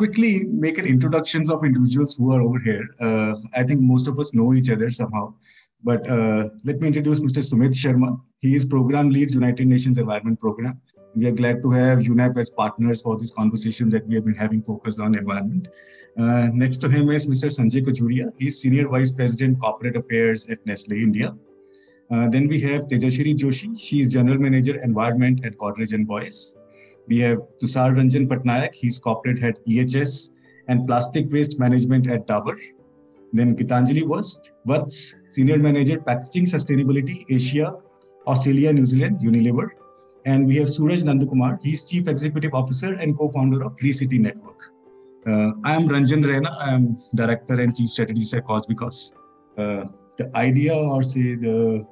quickly make an introductions of individuals who are over here. Uh, I think most of us know each other somehow, but uh, let me introduce Mr. Sumit Sharma. He is Program Lead, United Nations Environment Program. We are glad to have UNEP as partners for these conversations that we have been having focused on environment. Uh, next to him is Mr. Sanjay Khajuria. is Senior Vice President Corporate Affairs at Nestle India. Uh, then we have Tejashri Joshi. She is General Manager Environment at Godrej and Boyce. We have Tushar Ranjan Patnaik, he's corporate head EHS and plastic waste management at Dabur. Then Gitanjali Vats, senior manager packaging sustainability Asia, Australia, New Zealand, Unilever. And we have Suraj Nandakumar, he's chief executive officer and co-founder of Recity Network. Uh, I am Ranjan Raina, I am director and chief strategist at Cause Because. Uh, the idea or say the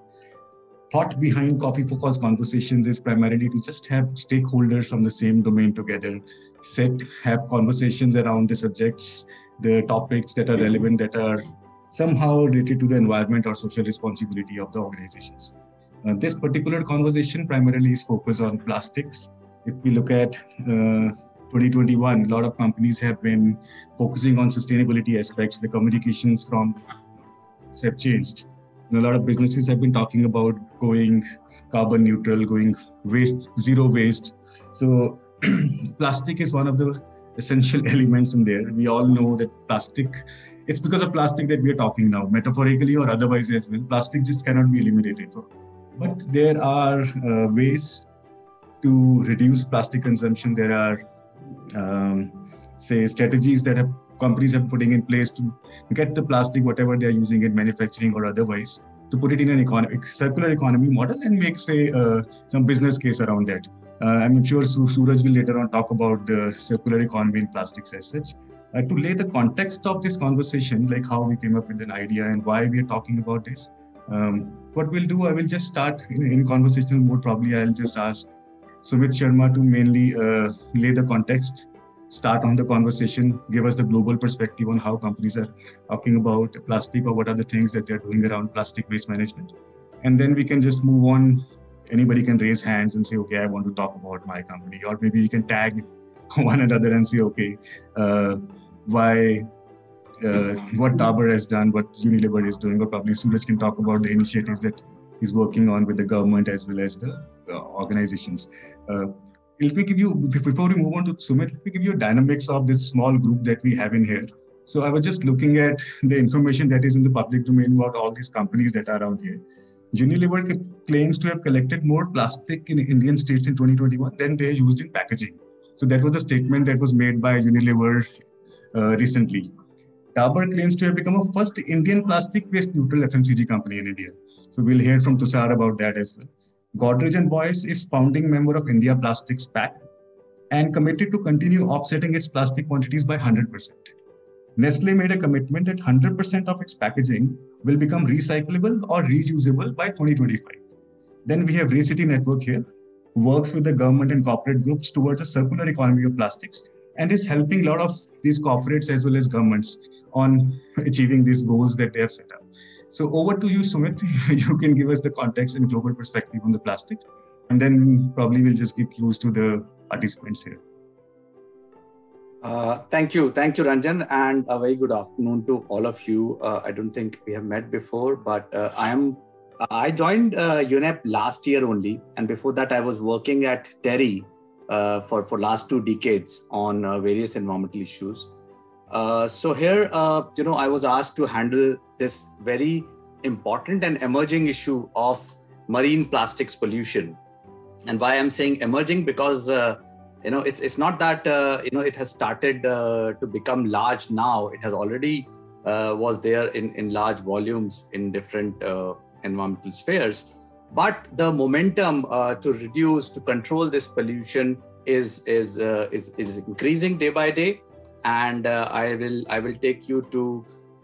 thought behind Coffee for Cause conversations is primarily to just have stakeholders from the same domain together, sit, have conversations around the subjects, the topics that are relevant, that are somehow related to the environment or social responsibility of the organizations. Uh, this particular conversation primarily is focused on plastics. If we look at uh, 2021, a lot of companies have been focusing on sustainability aspects. The communications from have changed a lot of businesses have been talking about going carbon neutral, going waste, zero waste. So plastic is one of the essential elements in there. We all know that plastic, it's because of plastic that we are talking now, metaphorically or otherwise as well. Plastic just cannot be eliminated. But there are uh, ways to reduce plastic consumption. There are, um, say, strategies that have companies are putting in place to get the plastic, whatever they're using in manufacturing or otherwise, to put it in an economic circular economy model and make, say, uh, some business case around that. Uh, I'm sure Suraj will later on talk about the circular economy in plastics as such. Uh, to lay the context of this conversation, like how we came up with an idea and why we are talking about this, um, what we'll do, I will just start in, in conversational mode. Probably I'll just ask Sumit Sharma to mainly uh, lay the context start on the conversation, give us the global perspective on how companies are talking about plastic or what are the things that they're doing around plastic waste management. And then we can just move on. Anybody can raise hands and say, okay, I want to talk about my company. Or maybe you can tag one another and say, okay, uh, why, uh, what Dabur has done, what Unilever is doing, or probably Suraj can talk about the initiatives that he's working on with the government as well as the uh, organizations. Uh, let me give you before we move on to Sumit, let me give you a dynamics of this small group that we have in here. So I was just looking at the information that is in the public domain about all these companies that are around here. Unilever claims to have collected more plastic in Indian states in 2021 than they used in packaging. So that was a statement that was made by Unilever uh, recently. Dabur claims to have become a first Indian plastic waste neutral FMCG company in India. So we'll hear from Tushar about that as well. Godrej and Boyce is founding member of India Plastics Pact and committed to continue offsetting its plastic quantities by 100%. Nestle made a commitment that 100% of its packaging will become recyclable or reusable by 2025. Then we have Recity Network here, works with the government and corporate groups towards a circular economy of plastics and is helping a lot of these corporates as well as governments on achieving these goals that they have set up. So over to you, Sumit. you can give us the context and global perspective on the plastics, and then probably we'll just give cues to the participants here. Uh, thank you. Thank you, Ranjan, and a very good afternoon to all of you. Uh, I don't think we have met before, but uh, I am. I joined uh, UNEP last year only, and before that, I was working at TERI uh, for for last two decades on uh, various environmental issues. Uh, so here, uh, you know, I was asked to handle this very important and emerging issue of marine plastics pollution. And why I'm saying emerging because uh, you know it's it's not that uh, you know it has started uh, to become large now. It has already was there in in large volumes in different environmental spheres. But the momentum to reduce to control this pollution is is is, is increasing day by day and uh, I will I will take you to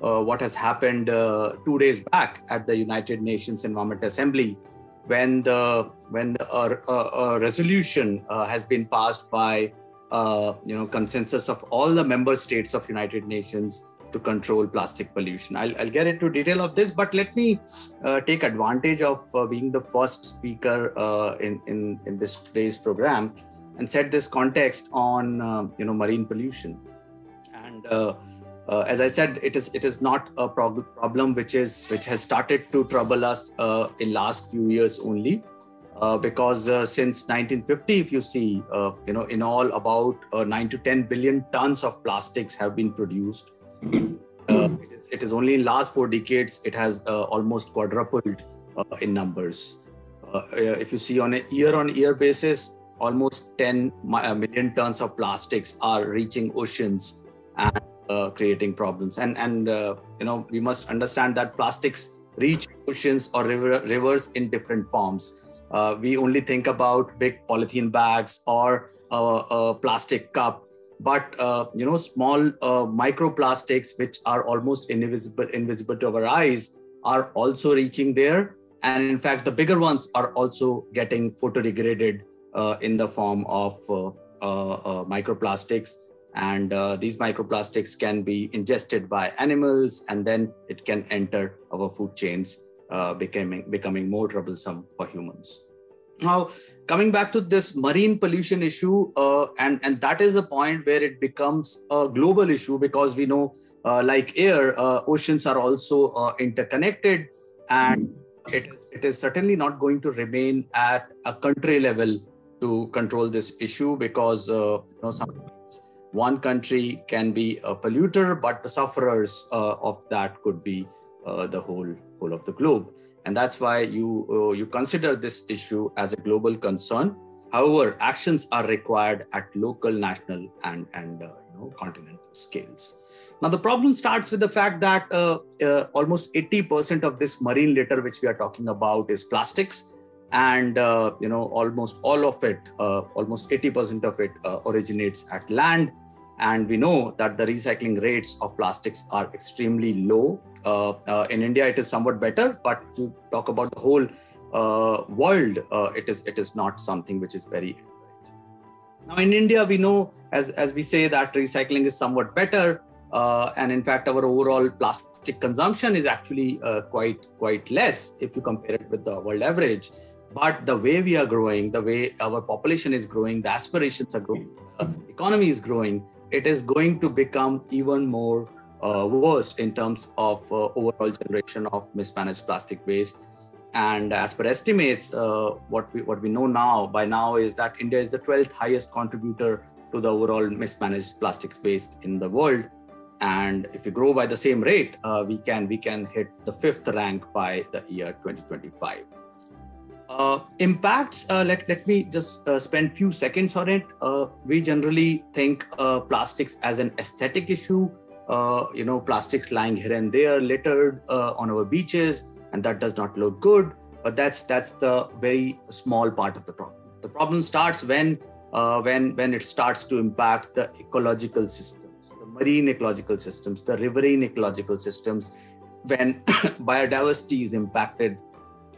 uh, what has happened uh, two days back at the United Nations Environment Assembly when the when the, a resolution uh, has been passed by uh, you know consensus of all the member states of United Nations to control plastic pollution. I'll, I'll get into detail of this, but let me uh, take advantage of being the first speaker in, in in this today's program and set this context on uh, you know marine pollution. Uh, uh, as I said, it is it is not a prob- problem which is which has started to trouble us uh, in last few years only. Uh, because uh, since 1950, if you see, uh, you know, in all about uh, nine to 10 billion tons of plastics have been produced. it, is, it is only in last four decades it has almost quadrupled in numbers. if you see on a year-on-year basis, almost 10 million tons of plastics are reaching oceans and uh, creating problems. And and uh, you know we must understand that plastics reach oceans or river, rivers in different forms. Uh, we only think about big polythene bags or a plastic cup but uh, you know small uh, microplastics which are almost invisible invisible to our eyes are also reaching there. And in fact the bigger ones are also getting photodegraded uh, in the form of microplastics and uh, these microplastics can be ingested by animals and then it can enter our food chains uh, becoming becoming more troublesome for humans. Now coming back to this marine pollution issue uh, and and that is the point where it becomes a global issue because we know uh, like air uh, oceans are also uh, interconnected and it is, it is certainly not going to remain at a country level to control this issue because you know some one country can be a polluter, but the sufferers uh, of that could be uh, the whole whole of the globe. And that's why you uh, you consider this issue as a global concern. However, actions are required at local, national, and and you know continental scales. Now, the problem starts with the fact that uh, uh, almost 80% of this marine litter, which we are talking about, is plastics and uh, you know almost all of it almost 80% of it originates at land and we know that the recycling rates of plastics are extremely low. Uh, uh, in India, it is somewhat better, but to talk about the whole uh, world, uh, it is it is not something which is very now in India, we know as as we say that recycling is somewhat better, uh, and in fact, our overall plastic consumption is actually uh, quite quite less if you compare it with the world average. But the way we are growing, the way our population is growing, the aspirations are growing, the economy is growing, it is going to become even more uh, worse in terms of uh, overall generation of mismanaged plastic waste. And as per estimates, uh, what we what we know now by now is that India is the 12th highest contributor to the overall mismanaged plastics waste in the world. And if we grow by the same rate, uh, we can we can hit the fifth rank by the year 2025. Uh, impacts, uh, let, let me just uh, spend few seconds on it. Uh, we generally think uh, plastics as an aesthetic issue, uh, you know, plastics lying here and there, littered on our beaches, and that does not look good. But that's that's the very small part of the problem. The problem starts when when when it starts to impact the ecological systems, the marine ecological systems, the riverine ecological systems, when biodiversity is impacted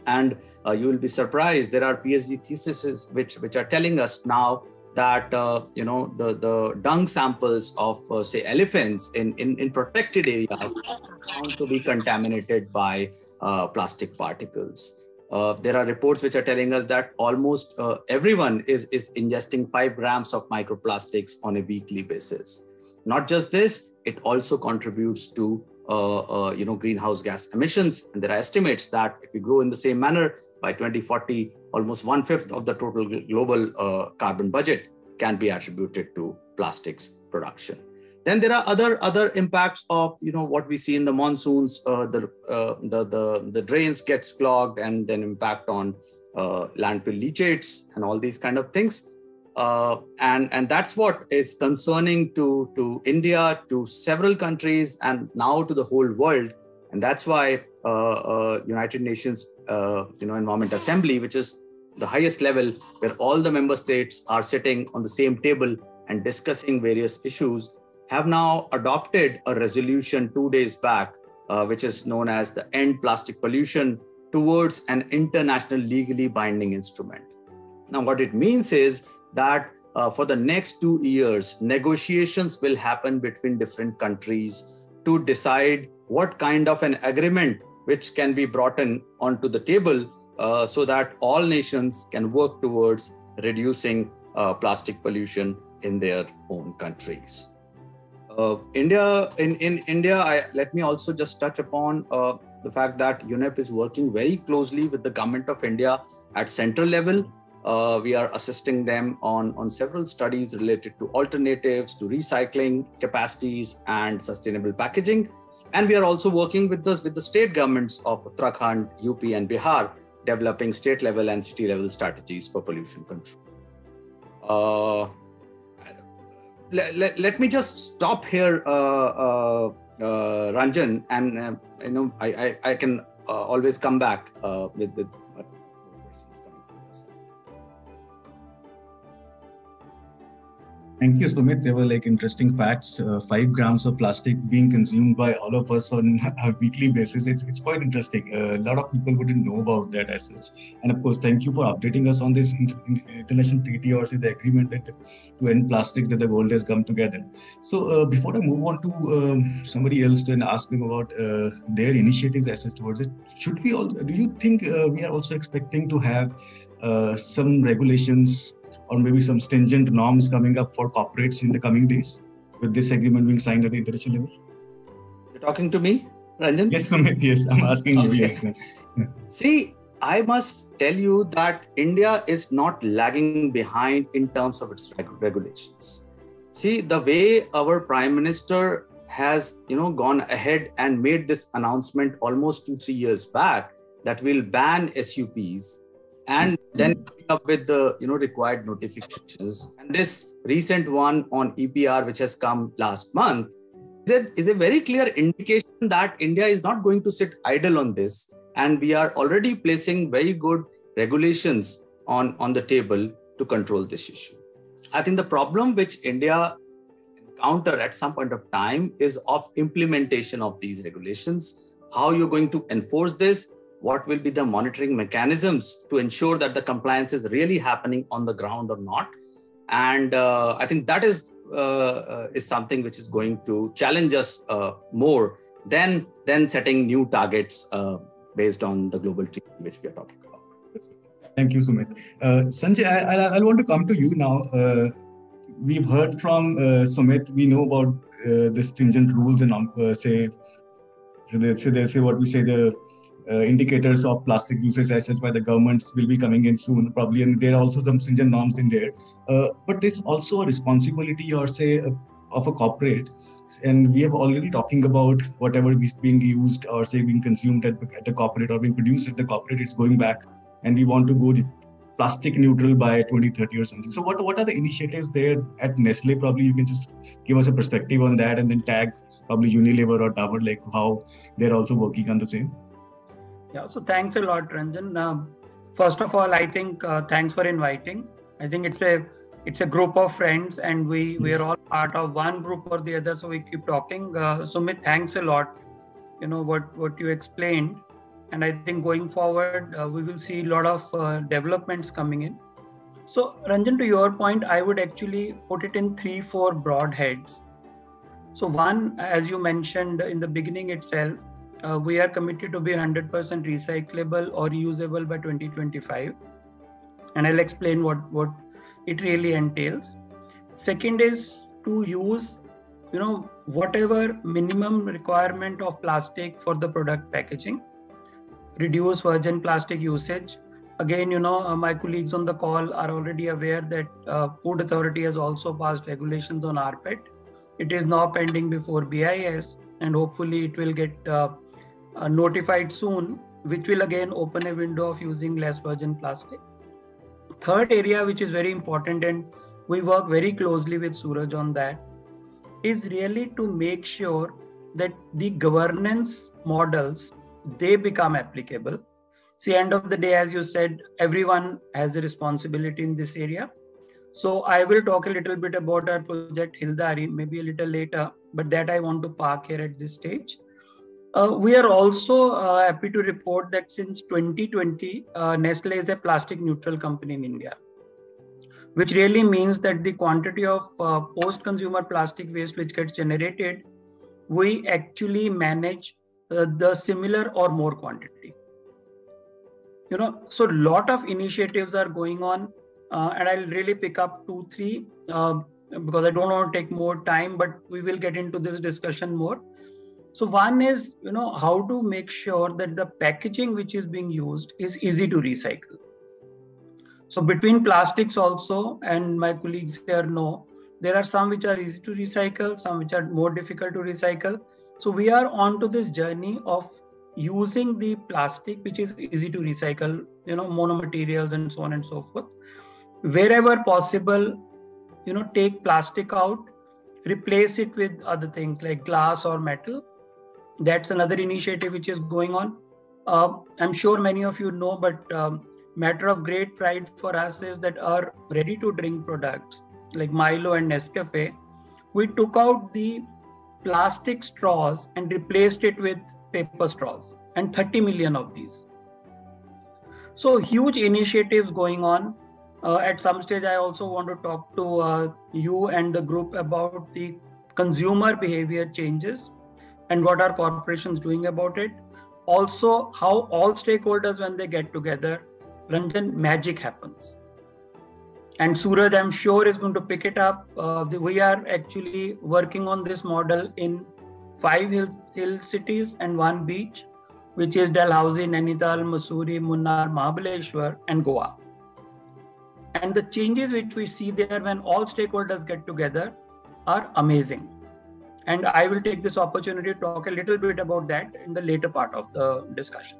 and uh, you will be surprised. There are phd theses which which are telling us now that uh, you know the the dung samples of uh, say elephants in, in in protected areas found to be contaminated by uh, plastic particles. Uh, there are reports which are telling us that almost uh, everyone is is ingesting 5 grams of microplastics on a weekly basis. Not just this it also contributes to uh, uh, you know, greenhouse gas emissions. And there are estimates that if we grow in the same manner by 2040, almost one fifth of the total global uh, carbon budget can be attributed to plastics production. Then there are other other impacts of you know what we see in the monsoons. Uh, the, uh, the the the drains gets clogged and then impact on uh, landfill leachates and all these kind of things uh, and and that's what is concerning to to India, to several countries, and now to the whole world. And that's why uh, uh, United Nations, uh, you know, Environment Assembly, which is the highest level where all the member states are sitting on the same table and discussing various issues, have now adopted a resolution two days back, uh, which is known as the End Plastic Pollution towards an international legally binding instrument. Now, what it means is that uh, for the next two years, negotiations will happen between different countries to decide what kind of an agreement which can be brought in onto the table uh, so that all nations can work towards reducing uh, plastic pollution in their own countries. Uh, India, in, in India, I, let me also just touch upon uh, the fact that UNEP is working very closely with the government of India at central level. Uh, we are assisting them on, on several studies related to alternatives, to recycling capacities and sustainable packaging. And we are also working with, this, with the state governments of Uttarakhand, UP, and Bihar, developing state level and city level strategies for pollution control. Uh, let, let, let, me just stop here, uh, uh, uh Ranjan, and uh, you know I, I, I can always come back with, with Thank you, Sumit. There were like interesting facts. Uh, five grams of plastic being consumed by all of us on a weekly basis. It's it's quite interesting. Uh, a lot of people wouldn't know about that as such. And of course, thank you for updating us on this international treaty or say the agreement that to end plastics that the world has come together. So uh, before I move on to um, somebody else and ask them about uh, their initiatives as towards it, should we all? Do you think uh, we are also expecting to have uh, some regulations or maybe some stringent norms coming up for corporates in the coming days with this agreement being signed at the international level? You're talking to me, Ranjan? Yes, Sumit. Yes, I'm asking okay. you. Yes. See, I must tell you that India is not lagging behind in terms of its reg- regulations. See, the way our Prime Minister has, you know, gone ahead and made this announcement almost two, three years back that we'll ban SUPs and then coming up with the you know required notifications. And this recent one on epr which has come last month is a, is a very clear indication that india is not going to sit idle on this. And we are already placing very good regulations on on the table to control this issue. I think the problem which india encounter at some point of time is of implementation of these regulations how you're going to enforce this what will be the monitoring mechanisms to ensure that the compliance is really happening on the ground or not. And uh, i think that is uh, uh, is something which is going to challenge us uh, more than than setting new targets uh, based on the global team which we are talking about. Thank you sumit. Uh, sanjay I, I, I, want to come to you now. We've heard from sumit. We know about the stringent rules and say they say they say what we say the uh, indicators of plastic usage as such by the governments will be coming in soon probably and there are also some stringent norms in there. Uh, but there's also a responsibility or say uh, of a corporate. And we have already talking about whatever is being used or say being consumed at, at the corporate or being produced at the corporate it's going back. And we want to go plastic neutral by 2030 or something. So what, what are the initiatives there at nestle probably you can just give us a perspective on that and then tag probably unilever or Dabur like how they're also working on the same yeah, so thanks a lot, Ranjan. Uh, first of all, I think uh, thanks for inviting. I think it's a it's a group of friends, and we we are all part of one group or the other. So we keep talking. Uh, Sumit, thanks a lot. You know what what you explained, and I think going forward uh, we will see a lot of uh, developments coming in. So Ranjan, to your point, I would actually put it in three four broad heads. So one, as you mentioned in the beginning itself, uh, we are committed to be 100% recyclable or reusable by 2025 and i'll explain what what it really entails. Second is to use you know whatever minimum requirement of plastic for the product packaging. Reduce virgin plastic usage. Again you know uh, my colleagues on the call are already aware that uh, food authority has also passed regulations on rpet it is now pending before bis and hopefully it will get uh, uh, notified soon, which will again open a window of using less virgin plastic. Third area, which is very important, and we work very closely with Suraj on that, is really to make sure that the governance models they become applicable. See, end of the day, as you said, everyone has a responsibility in this area. So I will talk a little bit about our project Hilldaari, maybe a little later, but that I want to park here at this stage. Uh, we are also uh, happy to report that since 2020, uh, Nestle is a plastic neutral company in India, which really means that the quantity of uh, post consumer plastic waste which gets generated, we actually manage uh, the similar or more quantity. You know, so a lot of initiatives are going on uh, and I'll really pick up two, three, because I don't want to take more time, but we will get into this discussion more. So one is, you know, how to make sure that the packaging which is being used is easy to recycle. So between plastics also, and my colleagues here know, there are some which are easy to recycle, some which are more difficult to recycle. So we are on to this journey of using the plastic, which is easy to recycle, you know, monomaterials and so on and so forth. Wherever possible, you know, take plastic out, replace it with other things like glass or metal. That's another initiative which is going on. Uh, I'm sure many of you know, but um, matter of great pride for us is that our ready to drink products like Milo and Nescafe, we took out the plastic straws and replaced it with paper straws and 30 million of these. So huge initiatives going on. Uh, at some stage, I also want to talk to uh, you and the group about the consumer behavior changes and what are corporations doing about it. Also, how all stakeholders, when they get together, Ranjan, magic happens. And Suraj, I'm sure, is going to pick it up. Uh, we are actually working on this model in five hill, hill cities and one beach, which is Dalhousie, Nainital, Mussoorie, Munnar, Mahabaleshwar, and Goa. And the changes which we see there when all stakeholders get together are amazing. And I will take this opportunity to talk a little bit about that in the later part of the discussion.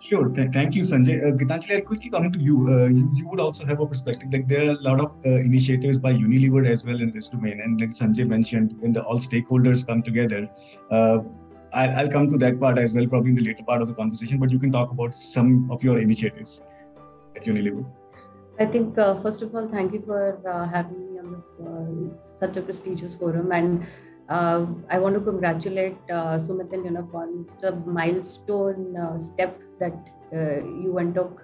Sure. Th- thank you, Sanjay. Uh, Gitanjali, I'll quickly come to you. Uh, you. you. would also have a perspective. Like there are a lot of uh, initiatives by Unilever as well in this domain. And like Sanjay mentioned, when the all stakeholders come together, uh, I'll, I'll come to that part as well, probably in the later part of the conversation. But you can talk about some of your initiatives at Unilever. I think, uh, first of all, thank you for uh, having me on the, such a prestigious forum. And uh, I want to congratulate uh, Sumit and UNEP on the milestone uh, step that uh, you went took,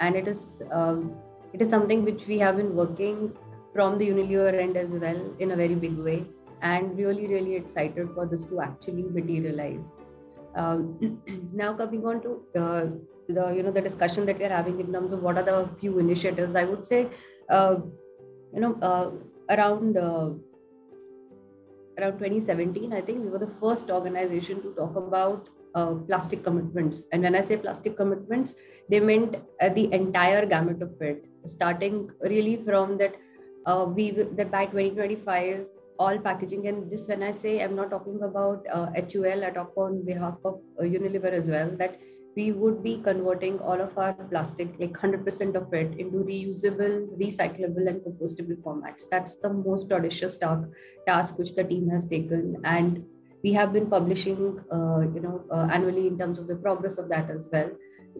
and it is um, it is something which we have been working from the Unilever end as well in a very big way, and really really excited for this to actually materialize. Um, now coming on to uh, the you know the discussion that we are having in terms of what are the few initiatives, I would say uh, you know uh, around uh, around 2017 i think we were the first organization to talk about uh, plastic commitments. And when I say plastic commitments, they meant uh, the entire gamut of it, starting really from that uh, we that by 2025 all packaging and this when I say I'm not talking about HUL, I talk on behalf of Unilever as well that we would be converting all of our plastic, like 100% of it, into reusable, recyclable, and compostable formats. That's the most audacious task, which the team has taken. And we have been publishing uh, you know uh, annually in terms of the progress of that as well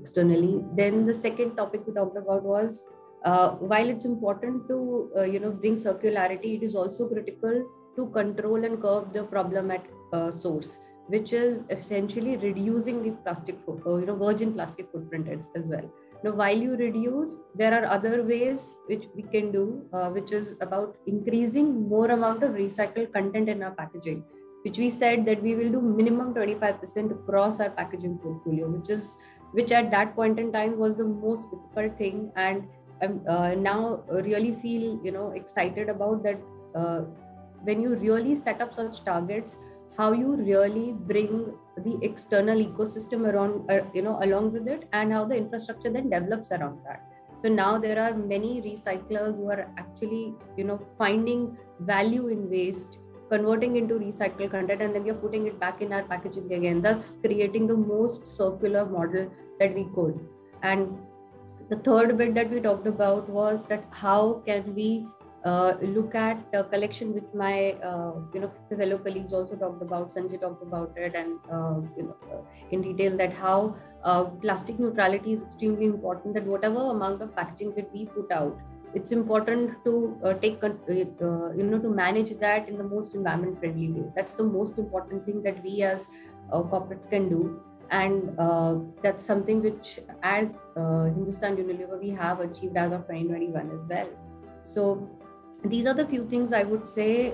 externally then the second topic we talked about was uh, while it's important to uh, you know bring circularity it is also critical to control and curb the problem at uh, source which is essentially reducing the plastic uh, you know virgin plastic footprint as, well now while you reduce there are other ways which we can do which is about increasing more amount of recycled content in our packaging which we said that we will do minimum 25% across our packaging portfolio, which is which at that point in time was the most difficult thing, and I'm uh, now really feel you know excited about that. Uh, when you really set up such targets, how you really bring the external ecosystem around uh, you know along with it, and how the infrastructure then develops around that. So now there are many recyclers who are actually you know finding value in waste converting into recycled content and then we are putting it back in our packaging again thus creating the most circular model that we could and the third bit that we talked about was that how can we uh, look at a collection which my uh, you know fellow colleagues also talked about sanjay talked about it and uh, you know uh, in detail that how plastic neutrality is extremely important that whatever amount of packaging that we put out it's important to take you know to manage that in the most environment friendly way. That's the most important thing that we as corporates can do. And that's something which as hindustan unilever we have achieved as of 2021 as well. So these are the few things i would say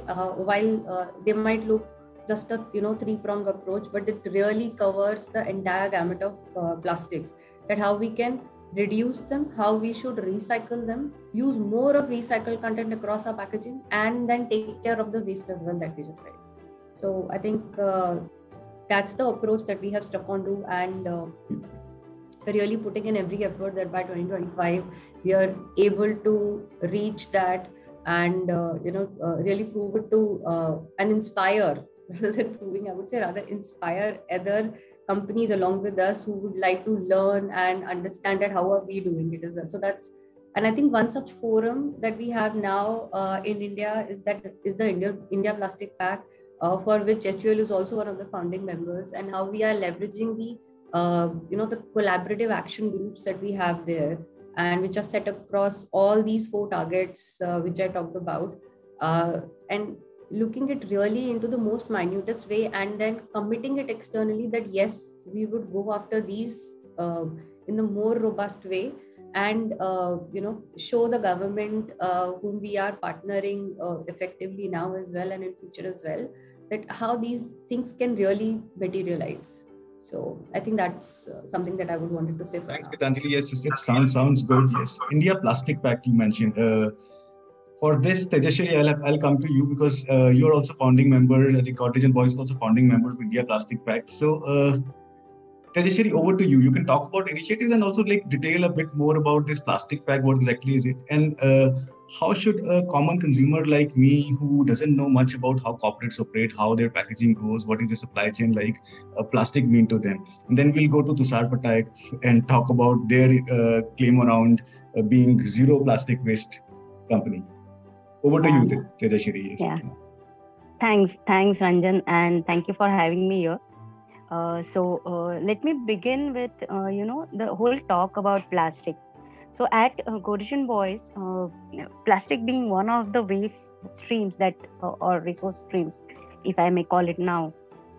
while they might look just a you know three prong approach but it really covers the entire gamut of plastics that how we can reduce them, how we should recycle them, use more of recycled content across our packaging, and then take care of the waste as well that we generate. So I think uh, that's the approach that we have stuck on to, and uh, really putting in every effort that by 2025 we are able to reach that and uh, you know uh, really prove it to uh, and inspire rather than proving i would say rather inspire other companies along with us who would like to learn and understand that how are we doing it as well. So that's and i think one such forum that we have now uh, in india is that is the india india plastic pact uh, for which HUL is also one of the founding members and how we are leveraging the uh, you know the collaborative action groups that we have there and which are set across all these four targets uh, which I talked about, uh, and looking it really into the most minutest way, and then committing it externally that yes, we would go after these uh, in the more robust way, and uh, you know show the government uh, whom we are partnering uh, effectively now as well and in future as well that how these things can really materialize. So I think that's uh, something that I would wanted to say. Thanks, Gitanjali. Yes, it sounds sounds good. Yes, India Plastic Pact you mentioned. Uh, for this, Tejashri, I'll, I'll come to you because uh, you're also founding member. The Godrej and Boyce is also founding member of India Plastic Pact. So, uh, Tejashri, over to you. You can talk about initiatives and also like detail a bit more about this plastic pact. What exactly is it? And uh, how should a common consumer like me who doesn't know much about how corporates operate how their packaging goes what is the supply chain like uh, plastic mean to them? And then we'll go to tushar Patnaik and talk about their uh, claim around uh, being zero plastic waste company. Over to you tejashri yeah. Thanks thanks ranjan and thank you for having me here. Uh, so uh, let me begin with uh, you know the whole talk about plastic so at uh, Boyce, uh, plastic being one of the waste streams that, uh, or resource streams, if I may call it now,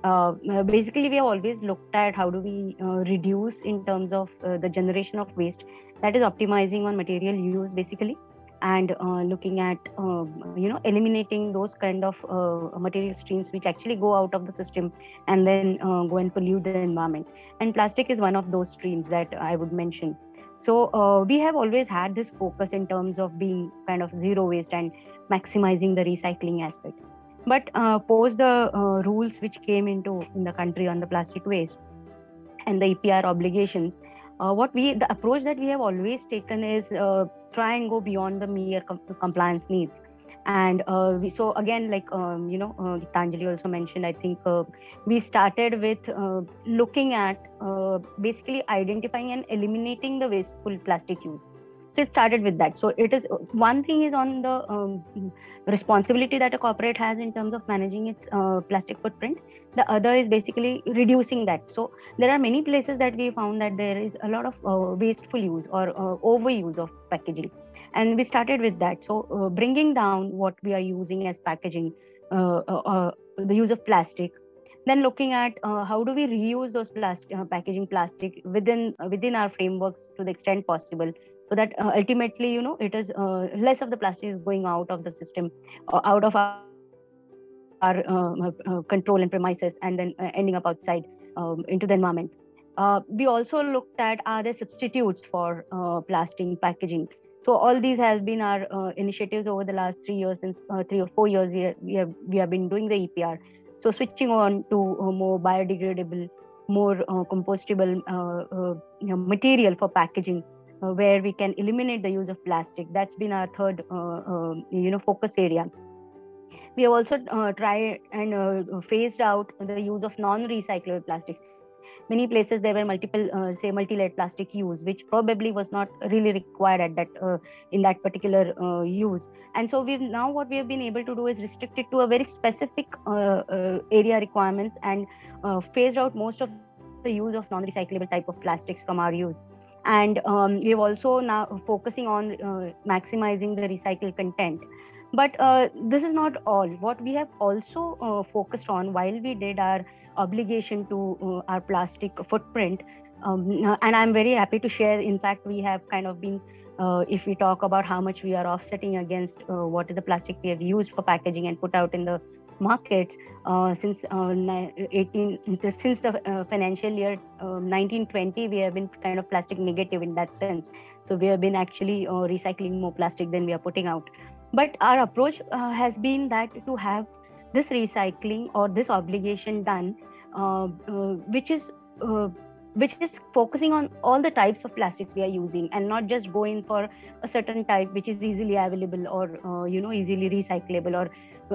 uh, basically we have always looked at how do we uh, reduce in terms of uh, the generation of waste that is optimizing on material use basically and looking at um, you know eliminating those kind of material streams which actually go out of the system and then go and pollute the environment. And plastic is one of those streams that i would mention so uh, we have always had this focus in terms of being kind of zero waste and maximizing the recycling aspect. But uh, post the uh, rules which came into in the country on the plastic waste and the EPR obligations, uh, what we the approach that we have always taken is uh, try and go beyond the mere com- compliance needs and uh, we, so again like um, you know uh, Gitanjali also mentioned i think uh, we started with uh, looking at uh, basically identifying and eliminating the wasteful plastic use. So it started with that. So it is one thing is on the um, responsibility that a corporate has in terms of managing its uh, plastic footprint. The other is basically reducing that. So there are many places that we found that there is a lot of wasteful use or overuse of packaging and we started with that. So uh, bringing down what we are using as packaging uh, uh, uh the use of plastic then looking at uh, how do we reuse those plastic packaging plastic within within our frameworks to the extent possible so that ultimately you know it is less of the plastic is going out of the system out of our, our control and premises and then ending up outside um, into the environment. Uh, we also looked at are there substitutes for uh, plastic packaging so all these has been our uh, initiatives over the last three years since uh, three or four years we, we have we have been doing the epr so switching on to uh, more biodegradable more uh, compostable uh, uh, you know, material for packaging where we can eliminate the use of plastic. That's been our third you know focus area. We have also tried and phased out the use of non recyclable plastics many places there were multiple uh, say multi-layered plastic use which probably was not really required at that uh, in that particular uh, use. And so we've now what we have been able to do is restrict it to a very specific uh, uh, area requirements and uh, phased out most of the use of non-recyclable type of plastics from our use. And um, we've also now focusing on maximizing the recycled content. But this is not all. What we have also focused on while we did our obligation to uh, our plastic footprint. Um, uh, and I'm very happy to share. In fact, we have kind of been, uh, if we talk about how much we are offsetting against uh, what is the plastic we have used for packaging and put out in the markets uh, since uh, 18 since the financial year 1920 um, we have been kind of plastic negative in that sense so we have been actually recycling more plastic than we are putting out but our approach has been that to have this recycling or this obligation done uh, which is which is focusing on all the types of plastics we are using and not just going for a certain type which is easily available or uh, you know easily recyclable or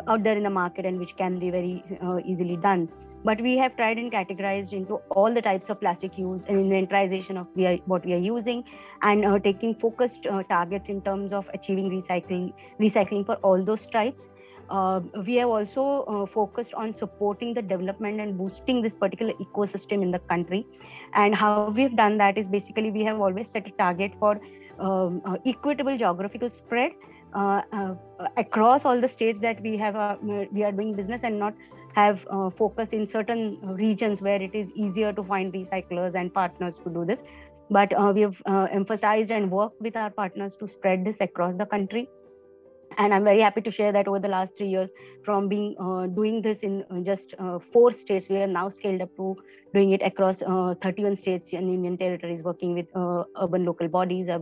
out there in the market and which can be very uh, easily done. But we have tried and categorized into all the types of plastic use and inventorization of we are, what we are using and uh, taking focused uh, targets in terms of achieving recycling recycling for all those types uh, we have also uh, focused on supporting the development and boosting this particular ecosystem in the country. And how we've done that is basically we have always set a target for um, uh, equitable geographical spread uh, uh, across all the states that we have uh, we are doing business and not have focus in certain regions where it is easier to find recyclers and partners to do this. But we have emphasized and worked with our partners to spread this across the country and i'm very happy to share that over the last three years from being uh, doing this in uh, just uh, four states we are now scaled up to doing it across uh, 31 states and union territories working with uh, urban local bodies uh,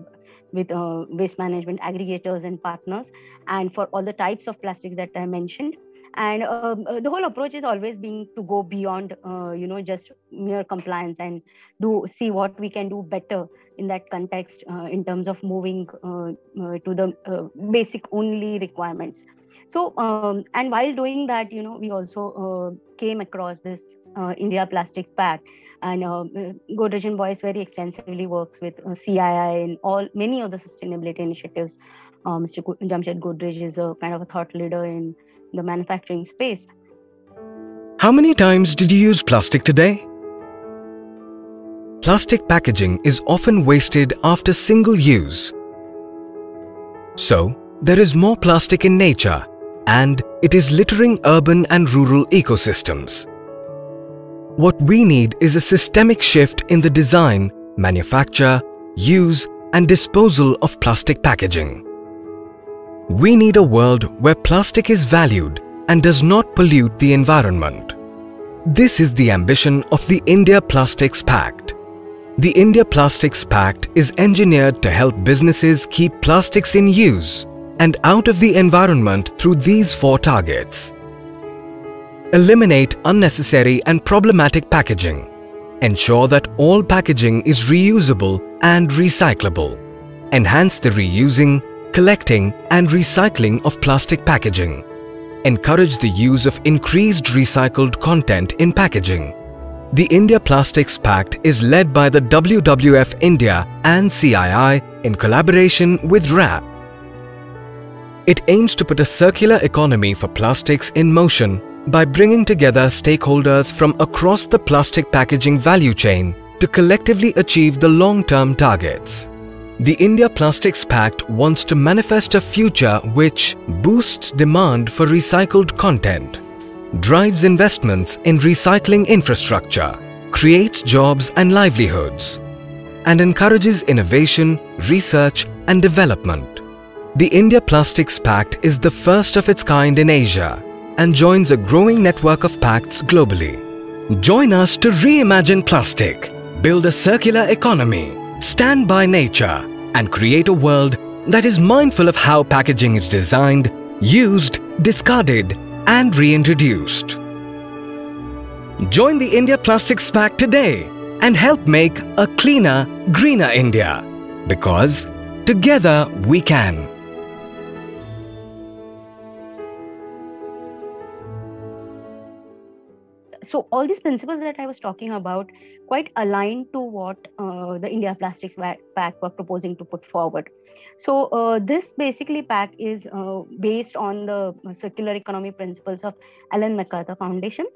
with waste management aggregators and partners. And for all the types of plastics that i mentioned and um, uh, the whole approach is always being to go beyond uh, you know just mere compliance and do see what we can do better in that context uh, in terms of moving uh, uh, to the uh, basic only requirements. So um, and while doing that you know we also came across this india plastic pact and uh, Godrej and Boyce very extensively works with CII and all many of the sustainability initiatives uh, Mr. Jamshed Godrej is a kind of a thought leader in the manufacturing space. How many times did you use plastic today? Plastic packaging is often wasted after single use. So, there is more plastic in nature and it is littering urban and rural ecosystems. What we need is a systemic shift in the design, manufacture, use and disposal of plastic packaging. We need a world where plastic is valued and does not pollute the environment. This is the ambition of the India Plastics Pact. The India Plastics Pact is engineered to help businesses keep plastics in use and out of the environment through these four targets. Eliminate unnecessary and problematic packaging. Ensure that all packaging is reusable and recyclable. Enhance the reusing, collecting and recycling of plastic packaging. Encourage the use of increased recycled content in packaging. The India Plastics Pact is led by the WWF India and CII in collaboration with WRAP. It aims to put a circular economy for plastics in motion by bringing together stakeholders from across the plastic packaging value chain to collectively achieve the long-term targets. The India Plastics Pact wants to manifest a future which boosts demand for recycled content, drives investments in recycling infrastructure, creates jobs and livelihoods, and encourages innovation, research and development. The India Plastics Pact is the first of its kind in Asia and joins a growing network of pacts globally. Join us to reimagine plastic, build a circular economy, stand by nature and create a world that is mindful of how packaging is designed, used, discarded and reintroduced. Join the India Plastics Pact today and help make a cleaner, greener India because together we can. So all these principles that I was talking about quite aligned to what uh, the India Plastics Pact were proposing to put forward. So uh, this basically pact is uh, based on the circular economy principles of Ellen MacArthur Foundation.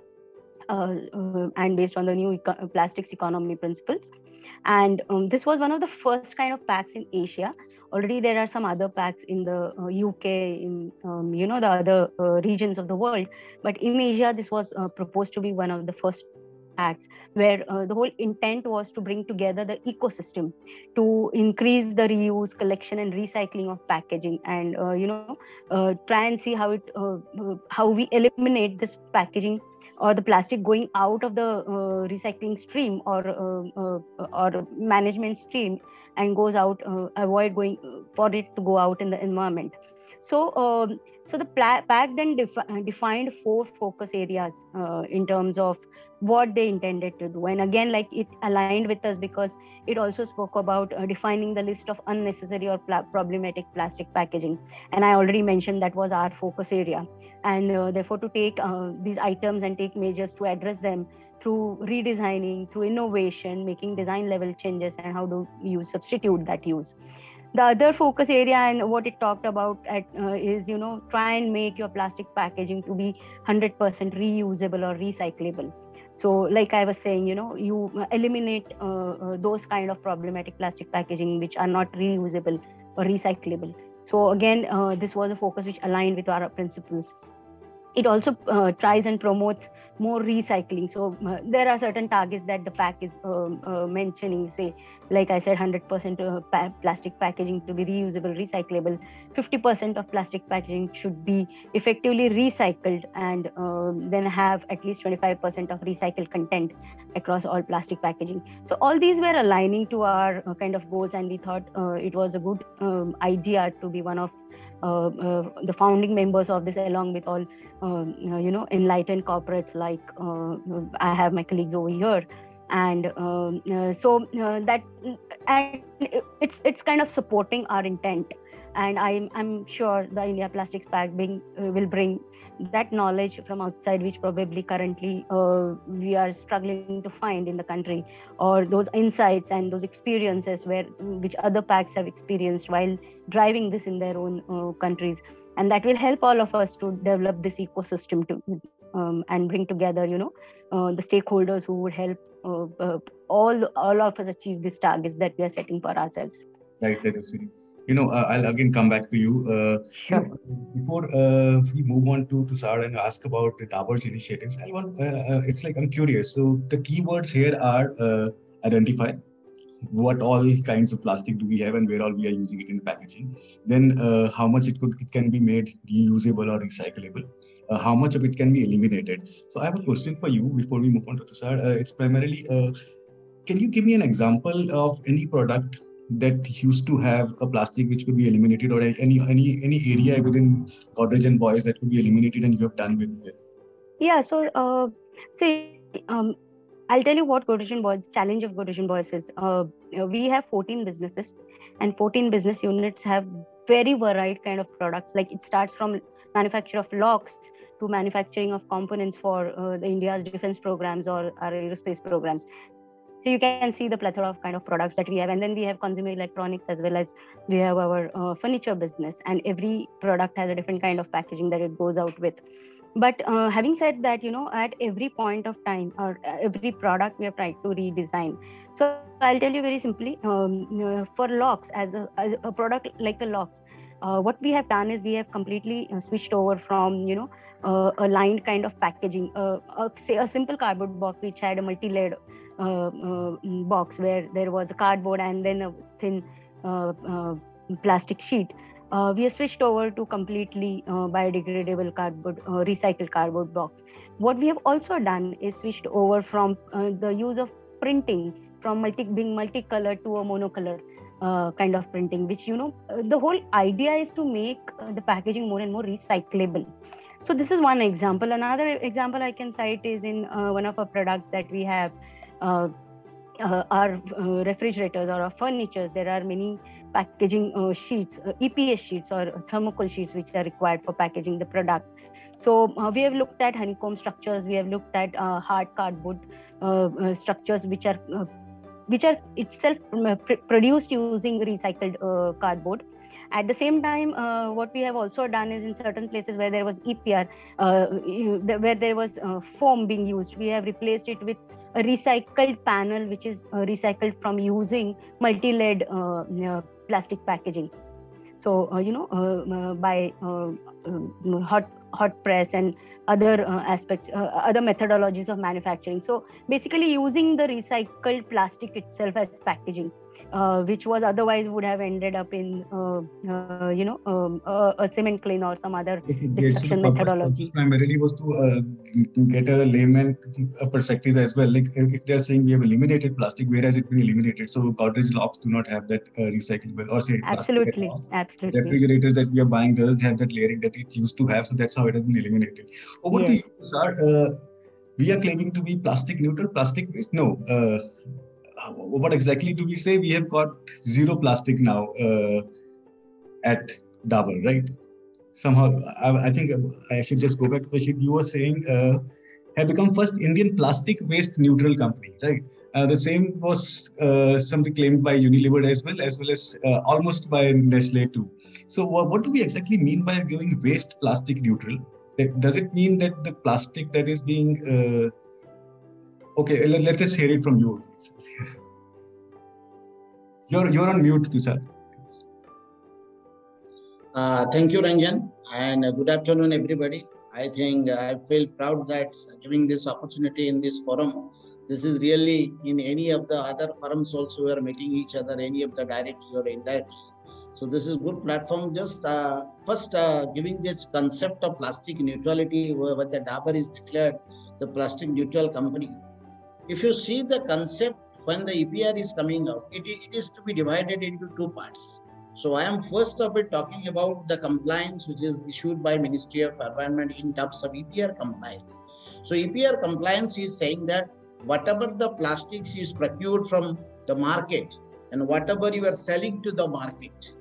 Uh, uh, and based on the new eco plastics economy principles. And um, this was one of the first kind of pacts in Asia already there are some other pacts in the uh, uk in um, you know the other uh, regions of the world. But in asia this was uh, proposed to be one of the first pacts where uh, the whole intent was to bring together the ecosystem to increase the reuse collection and recycling of packaging and uh, you know uh, try and see how it uh, uh, how we eliminate this packaging or the plastic going out of the uh, recycling stream or or management stream and goes out avoid going for it to go out in the environment. So um, so the pact then defi- defined four focus areas uh, in terms of what they intended to do. And again, like it aligned with us because it also spoke about uh, defining the list of unnecessary or pl- problematic plastic packaging. And I already mentioned that was our focus area. And uh, therefore, to take uh, these items and take measures to address them through redesigning, through innovation, making design level changes, and how do you substitute that use the other focus area and what it talked about at, uh, is you know try and make your plastic packaging to be 100% reusable or recyclable so like i was saying you know you eliminate uh, uh, those kind of problematic plastic packaging which are not reusable or recyclable. So again uh, this was a focus which aligned with our principles it also uh, tries and promotes more recycling. So uh, there are certain targets that the pact is um, uh, mentioning say like i said 100% uh, pa- plastic packaging to be reusable recyclable. 50% of plastic packaging should be effectively recycled and um, then have at least 25% of recycled content across all plastic packaging. So all these were aligning to our uh, kind of goals and we thought uh, it was a good um, idea to be one of uh, uh, the founding members of this along with all um, you know enlightened corporates like uh, i have my colleagues over here and um, so that and it's it's kind of supporting our intent. And i'm i'm sure the india plastics pact being uh, will bring that knowledge from outside which probably currently uh, we are struggling to find in the country or those insights and those experiences where which other pacts have experienced while driving this in their own uh, countries. And that will help all of us to develop this ecosystem to um, and bring together you know uh, the stakeholders who would help uh, uh, all all of us achieve these targets that we are setting for ourselves right is you know, uh, I'll again come back to you. Uh, sure. before uh, we move on to Tushar and ask about the Dabur's initiatives, I want, uh, uh, it's like I'm curious. So the keywords here are uh, identify what all kinds of plastic do we have and where all we are using it in the packaging. Then how much it could it can be made reusable or recyclable. How much of it can be eliminated? So I have a question for you before we move on to Tushar. it's primarily, can you give me an example of any product that used to have a plastic which could be eliminated or any any any area within Godrej and Boyce that could be eliminated and you have done with it? Yeah, so uh, see, um, I'll tell you what Godrej and Boyce challenge of Godrej and Boyce is. Uh, we have 14 businesses, and 14 business units have very varied kind of products. Like it starts from manufacture of locks to manufacturing of components for uh, the India's defense programs or our aerospace programs. So you can see the plethora of kind of products that we have. And then we have consumer electronics as well as we have our uh, furniture business. And every product has a different kind of packaging that it goes out with. But uh, having said that you know at every point of time or every product we have tried to redesign. So i'll tell you very simply um, for locks as a, as a, product like the locks uh, what we have done is we have completely uh, switched over from you know uh, a lined kind of packaging uh, say a simple cardboard box which had a multi-layered uh, uh, box where there was a cardboard and then a thin uh, plastic sheet. we have switched over to completely biodegradable cardboard, recycled cardboard box. What we have also done is switched over from the use of printing from multi being multicolored to a monocolor uh, kind of printing which you know uh, the whole idea is to make uh, the packaging more and more recyclable so this is one example another example i can cite is in one of our products that we have uh, uh, our uh, refrigerators or our furniture, there are many packaging sheets, EPS sheets or thermocol sheets, which are required for packaging the product. So uh, we have looked at honeycomb structures. We have looked at uh, hard cardboard uh, structures, which are which are itself um, uh, pr- produced using recycled uh, cardboard. At the same time, uh, what we have also done is in certain places where there was EPR, where there was foam being used, we have replaced it with a recycled panel which is uh, recycled from using multi-layered uh, plastic packaging So uh, you know uh, uh, by hot hot press and other uh, aspects uh, other methodologies of manufacturing. So basically using the recycled plastic itself as packaging uh, which was otherwise would have ended up in uh, uh, you know um, a cement kiln or some other destruction methodology. primarily was to uh, get a layman perspective as well. Like if they're saying we have eliminated plastic, where has it been eliminated? So Godrej locks do not have that uh, recyclable or say absolutely, absolutely. Refrigerators that we are buying doesn't have that layering that it used to have, so that's how it has been eliminated. Over yes. to you, sir. we are claiming to be plastic neutral, plastic waste. No what exactly do we say? We have got zero plastic now uh, at Dabur, right? Somehow, I, I, think I should just go back to Rashid. You were saying uh, have become first Indian plastic waste neutral company, right? Uh, the same was uh, something claimed by Unilever as well, as well as uh, almost by Nestle too. So, what, what do we exactly mean by going waste plastic neutral? Does it mean that the plastic that is being uh, Okay, let, let us hear it from you. You're, you're on mute, Tushar. Uh, thank you, Ranjan, and uh, good afternoon, everybody. I think uh, I feel proud that giving this opportunity in this forum. This is really in any of the other forums also we are meeting each other, any of the directly or indirectly. So this is good platform. Just uh, first uh, giving this concept of plastic neutrality, where, where the Dabur is declared the plastic neutral company if you see the concept when the EPR is coming out, it, it is to be divided into two parts. So I am first of it talking about the compliance which is issued by Ministry of Environment in terms of EPR compliance. So EPR compliance is saying that whatever the plastics is procured from the market and whatever you are selling to the market.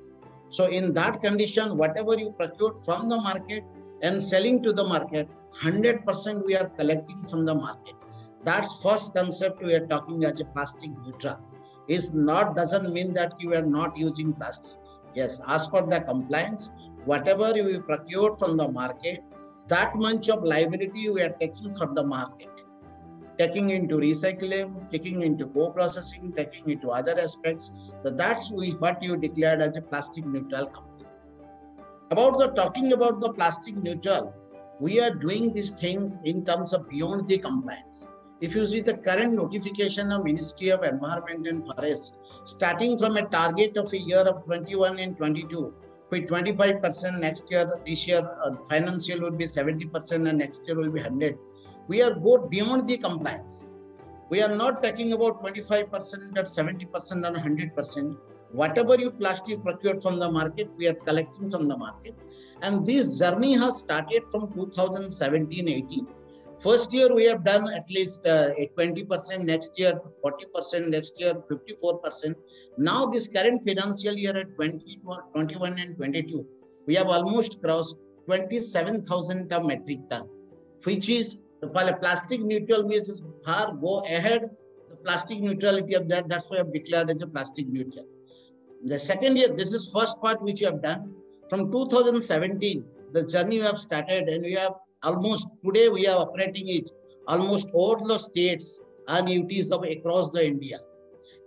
So in that condition, whatever you procured from the market and selling to the market, 100% we are collecting from the market that's first concept we are talking as a plastic neutral. Is not doesn't mean that you are not using plastic. Yes as per the compliance whatever you procure from the market that much of liability we are taking from the market. Taking into recycling taking into co-processing taking into other aspects. So that's what you declared as a plastic neutral company. About the talking about the plastic neutral we are doing these things in terms of beyond the compliance if you see the current notification of Ministry of Environment and Forest, starting from a target of a year of 21 and 22, with 25% next year, this year uh, financial will be 70% and next year will be 100. We are go beyond the compliance. We are not talking about 25% or 70% or 100%. Whatever you plastic procured from the market, we are collecting from the market. And this journey has started from 2017-18 First year we have done at least uh, 20%, next year 40%, next year 54%. Now this current financial year at 20, 21 and 22, we have almost crossed 27,000 ton metric ton, which is the plastic neutral, which is far go ahead the plastic neutrality of that. That's why I've declared as a plastic neutral. The second year, this is first part which you have done. From 2017, the journey you have started and we have almost today we are operating it almost all the states and UTs of across the India,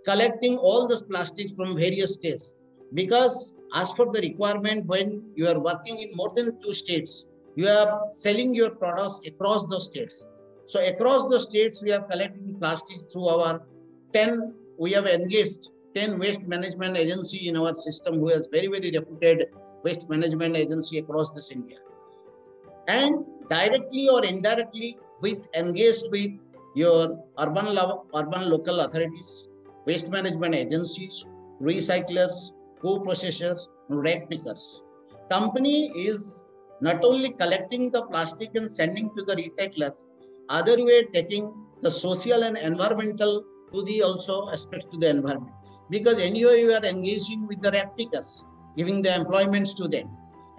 collecting all this plastics from various states. Because as for the requirement, when you are working in more than two states, you are selling your products across the states. So across the states, we are collecting plastics through our 10, we have engaged 10 waste management agency in our system who has very, very reputed waste management agency across this India and directly or indirectly with engaged with your urban urban local authorities, waste management agencies, recyclers, co-processors, rag pickers. Company is not only collecting the plastic and sending to the recyclers, other way taking the social and environmental to the also aspects to the environment. Because anyway you are engaging with the rag pickers, giving the employments to them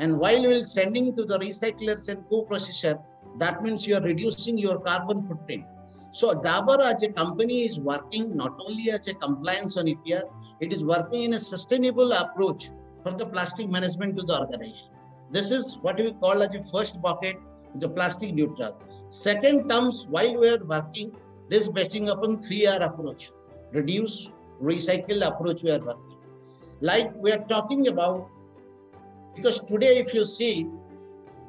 and while are sending to the recyclers and co-processor, that means you are reducing your carbon footprint. So Dabur as a company is working not only as a compliance on EPR, it is working in a sustainable approach for the plastic management to the organization. This is what we call as the first bucket, the plastic neutral. Second terms, while we are working, this basing upon 3R approach, reduce, recycle approach we are working. Like we are talking about Because today, if you see,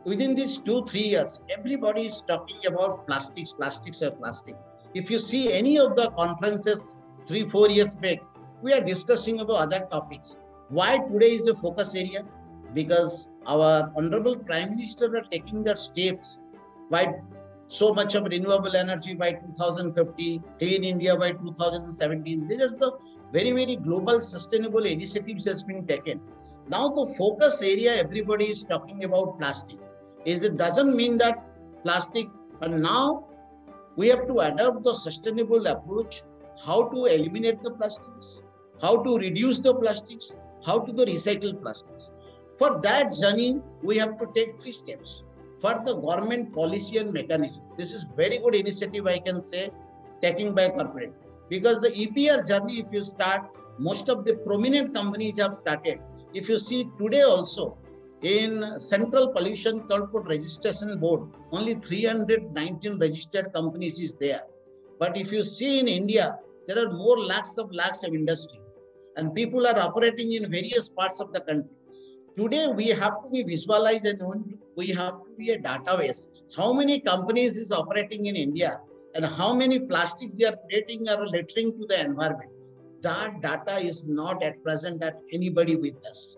within these two, three years, everybody is talking about plastics, plastics or plastic. If you see any of the conferences three, four years back, we are discussing about other topics. Why today is a focus area? Because our honorable prime minister are taking their steps by so much of renewable energy by 2050, clean India by 2017. These are the very, very global sustainable initiatives has been taken. Now the focus area everybody is talking about plastic. Is it doesn't mean that plastic, but now we have to adopt the sustainable approach, how to eliminate the plastics, how to reduce the plastics, how to the recycle plastics. For that journey, we have to take three steps. For the government policy and mechanism, this is very good initiative, I can say, taking by corporate. Because the EPR journey, if you start, most of the prominent companies have started. If you see today also, in Central Pollution Control Registration Board, only 319 registered companies is there. But if you see in India, there are more lakhs of lakhs of industry and people are operating in various parts of the country. Today, we have to be visualized and we have to be a database. How many companies is operating in India and how many plastics they are creating or littering to the environment? That data is not at present at anybody with us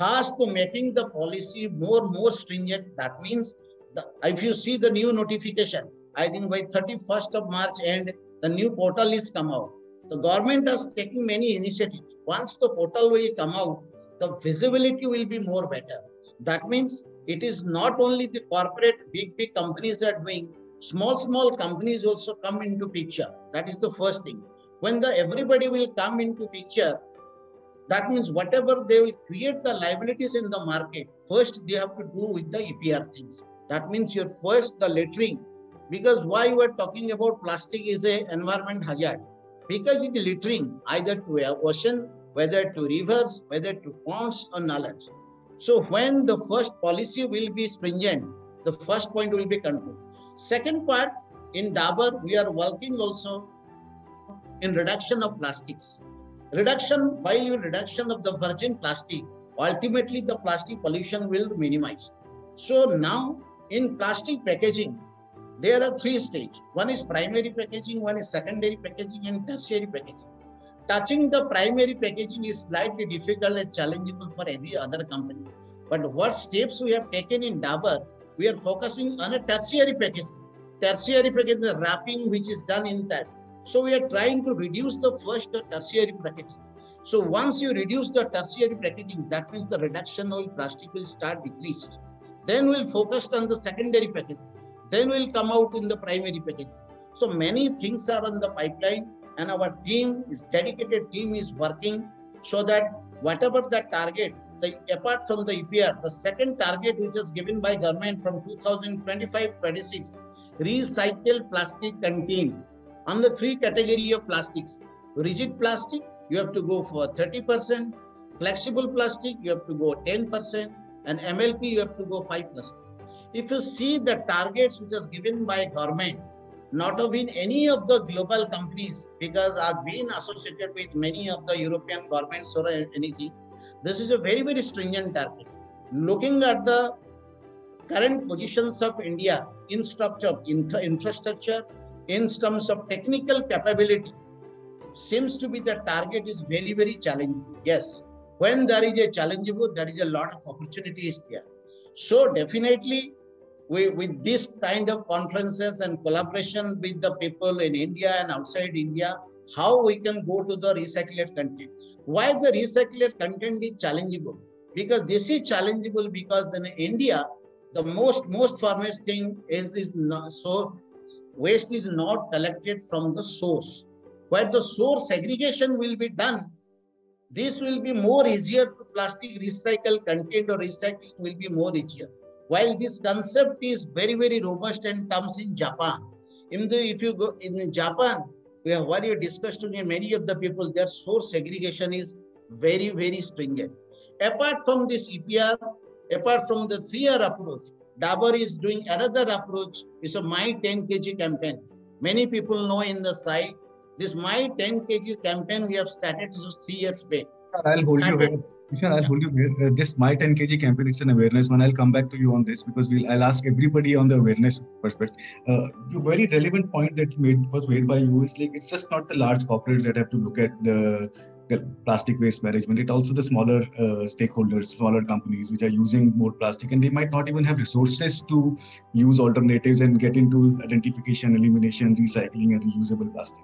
has to making the policy more more stringent. That means the, if you see the new notification, I think by 31st of March and the new portal is come out. The government has taken many initiatives. Once the portal will come out, the visibility will be more better. That means it is not only the corporate big big companies are doing, small small companies also come into picture. That is the first thing. When the everybody will come into picture, that means whatever they will create the liabilities in the market, first they have to do with the EPR things. That means your first the littering. Because why you are talking about plastic is a environment hazard? Because it littering either to ocean, whether to rivers, whether to ponds or knowledge. So when the first policy will be stringent, the first point will be control. Second part, in Dabur, we are working also in reduction of plastics. Reduction by reduction of the virgin plastic ultimately the plastic pollution will minimize so now in plastic packaging there are three stages. One is primary packaging one is secondary packaging and tertiary packaging. Touching the primary packaging is slightly difficult and challenging for any other company. But what steps we have taken in Dabur, we are focusing on a tertiary packaging. Tertiary packaging the wrapping which is done in that so we are trying to reduce the first tertiary packaging. So once you reduce the tertiary packaging, that means the reduction of plastic will start decreased. Then we'll focus on the secondary packaging. Then we'll come out in the primary packaging. So many things are on the pipeline and our team is dedicated team is working so that whatever the target, the, apart from the EPR, the second target which is given by government from 2025-26, recycled plastic content on the three category of plastics. Rigid plastic, you have to go for 30%. Flexible plastic, you have to go 10%. And MLP, you have to go 5%. If you see the targets which is given by government, not of in any of the global companies, because I've been associated with many of the European governments or anything, this is a very, very stringent target. Looking at the current positions of India in structure, infra infrastructure, in terms of technical capability seems to be the target is very, very challenging. Yes, when there is a challenge, there is a lot of opportunities there. So definitely, we, with this kind of conferences and collaboration with the people in India and outside India, how we can go to the recycled content. Why the recycled content is challengeable? Because this is challengeable because in India, the most most foremost thing is is not so waste is not collected from the source. Where the source segregation will be done, this will be more easier to plastic recycle content or recycling will be more easier. While this concept is very, very robust and comes in Japan. In the, if you go in Japan, we have already discussed with many of the people, their source segregation is very, very stringent. Apart from this EPR, apart from the 3R approach, Dabur is doing another approach. It's a My 10 kg campaign. Many people know in the site, this My 10 kg campaign we have started just three years back. I'll hold you here. Tushar, I'll hold you here. Uh, this My 10 kg campaign, it's an awareness one. I'll come back to you on this because we'll, I'll ask everybody on the awareness perspective. Uh, the very relevant point that made was made by you is like it's just not the large corporates that have to look at the plastic waste management. It also the smaller uh, stakeholders, smaller companies which are using more plastic, and they might not even have resources to use alternatives and get into identification, elimination, recycling, and reusable plastic.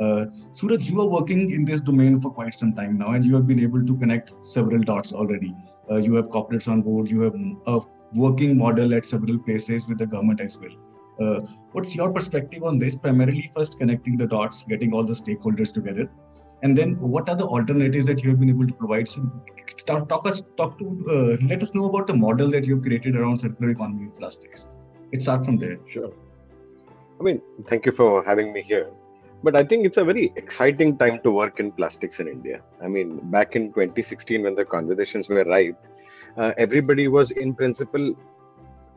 Uh, Suraj, you are working in this domain for quite some time now, and you have been able to connect several dots already. Uh, you have corporates on board, you have a working model at several places with the government as well. Uh, what's your perspective on this? Primarily, first connecting the dots, getting all the stakeholders together, and then what are the alternatives that you have been able to provide? So, talk, talk us, talk to, uh, let us know about the model that you've created around circular economy of plastics. Let's start from there. Sure. I mean, thank you for having me here but I think it's a very exciting time to work in plastics in India. I mean, back in 2016, when the conversations were ripe, uh, everybody was in principle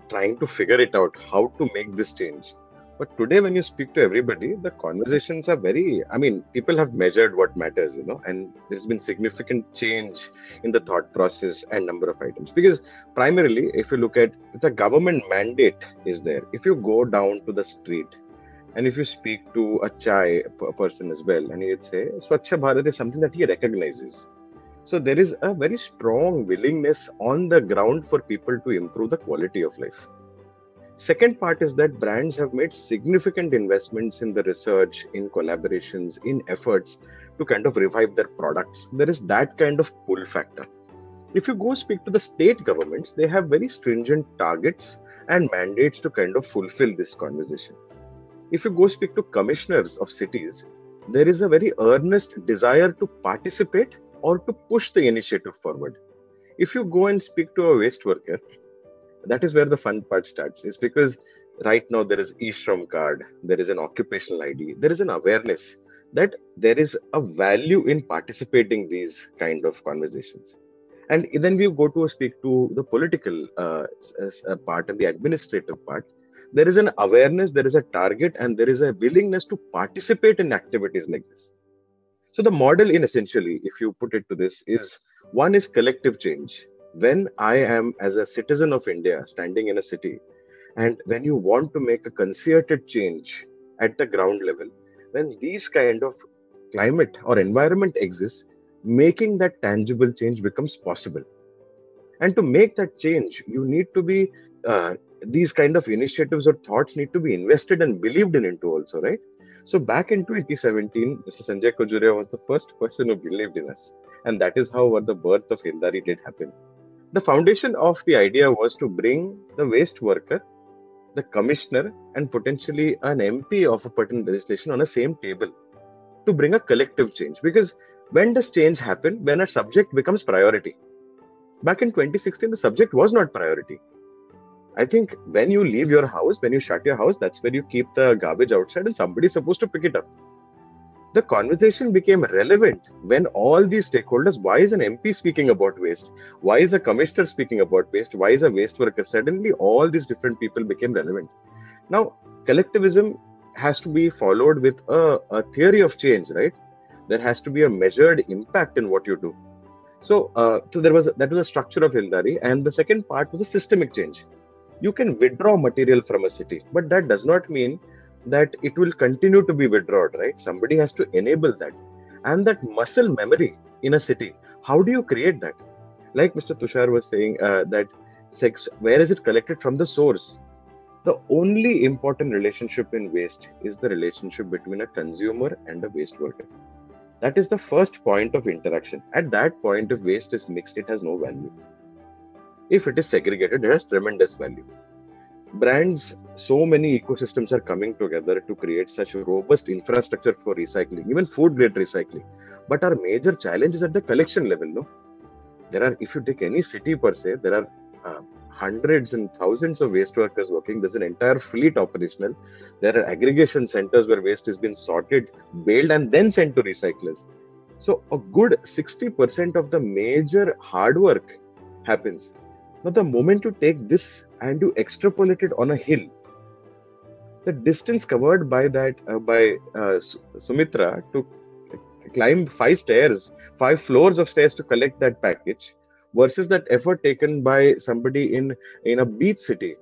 trying to figure it out how to make this change. But today, when you speak to everybody, the conversations are very, I mean, people have measured what matters, you know, and there's been significant change in the thought process and number of items. Because primarily, if you look at the government mandate is there, if you go down to the street, and if you speak to a chai person as well, and he'd say, Swachh Bharat is something that he recognizes. So there is a very strong willingness on the ground for people to improve the quality of life. Second part is that brands have made significant investments in the research, in collaborations, in efforts to kind of revive their products. There is that kind of pull factor. If you go speak to the state governments, they have very stringent targets and mandates to kind of fulfill this conversation if you go speak to commissioners of cities, there is a very earnest desire to participate or to push the initiative forward. If you go and speak to a waste worker, that is where the fun part starts, is because right now there is e-shram card, there is an occupational ID, there is an awareness that there is a value in participating these kind of conversations. And then we go to speak to the political uh, part and the administrative part there is an awareness, there is a target, and there is a willingness to participate in activities like this. So the model, in essentially, if you put it to this, is one is collective change. When I am as a citizen of India standing in a city, and when you want to make a concerted change at the ground level, when these kind of climate or environment exists, making that tangible change becomes possible. And to make that change, you need to be uh, these kind of initiatives or thoughts need to be invested and believed in into also, right? So back in 2017, Mr. Sanjay Khajuria was the first person who believed in us. And that is how what the birth of Hilldaari did happen. The foundation of the idea was to bring the waste worker, the commissioner, and potentially an MP of a pertinent legislation on the same table to bring a collective change. Because when does change happen? When a subject becomes priority. Back in 2016, the subject was not priority I think when you leave your house, when you shut your house, that's where you keep the garbage outside and somebody's supposed to pick it up. The conversation became relevant when all these stakeholders why is an MP speaking about waste? Why is a commissioner speaking about waste? Why is a waste worker? Suddenly, all these different people became relevant. Now, collectivism has to be followed with a, a theory of change, right? There has to be a measured impact in what you do. So, uh, so there was that was a structure of Hilldaari, and the second part was a systemic change you can withdraw material from a city but that does not mean that it will continue to be withdrawn right? Somebody has to enable that. And that muscle memory in a city how do you create that? Like mr tushar was saying uh, that sex where is it collected from? The source. The only important relationship in waste is the relationship between a consumer and a waste worker. That is the first point of interaction. At that point if waste is mixed it has no value. If it is segregated, it has tremendous value. Brands, so many ecosystems are coming together to create such robust infrastructure for recycling, even food grade recycling. But our major challenge is at the collection level. No, there are, if you take any city per se, there are uh, hundreds and thousands of waste workers working. There's an entire fleet operational. There are aggregation centers where waste has been sorted, baled, and then sent to recyclers. So a good 60% of the major hard work happens. Now, the moment you take this and you extrapolate it on a hill, the distance covered by that uh, by uh, Sumitra to climb five stairs, five floors of stairs to collect that package, versus that effort taken by somebody in in a beach city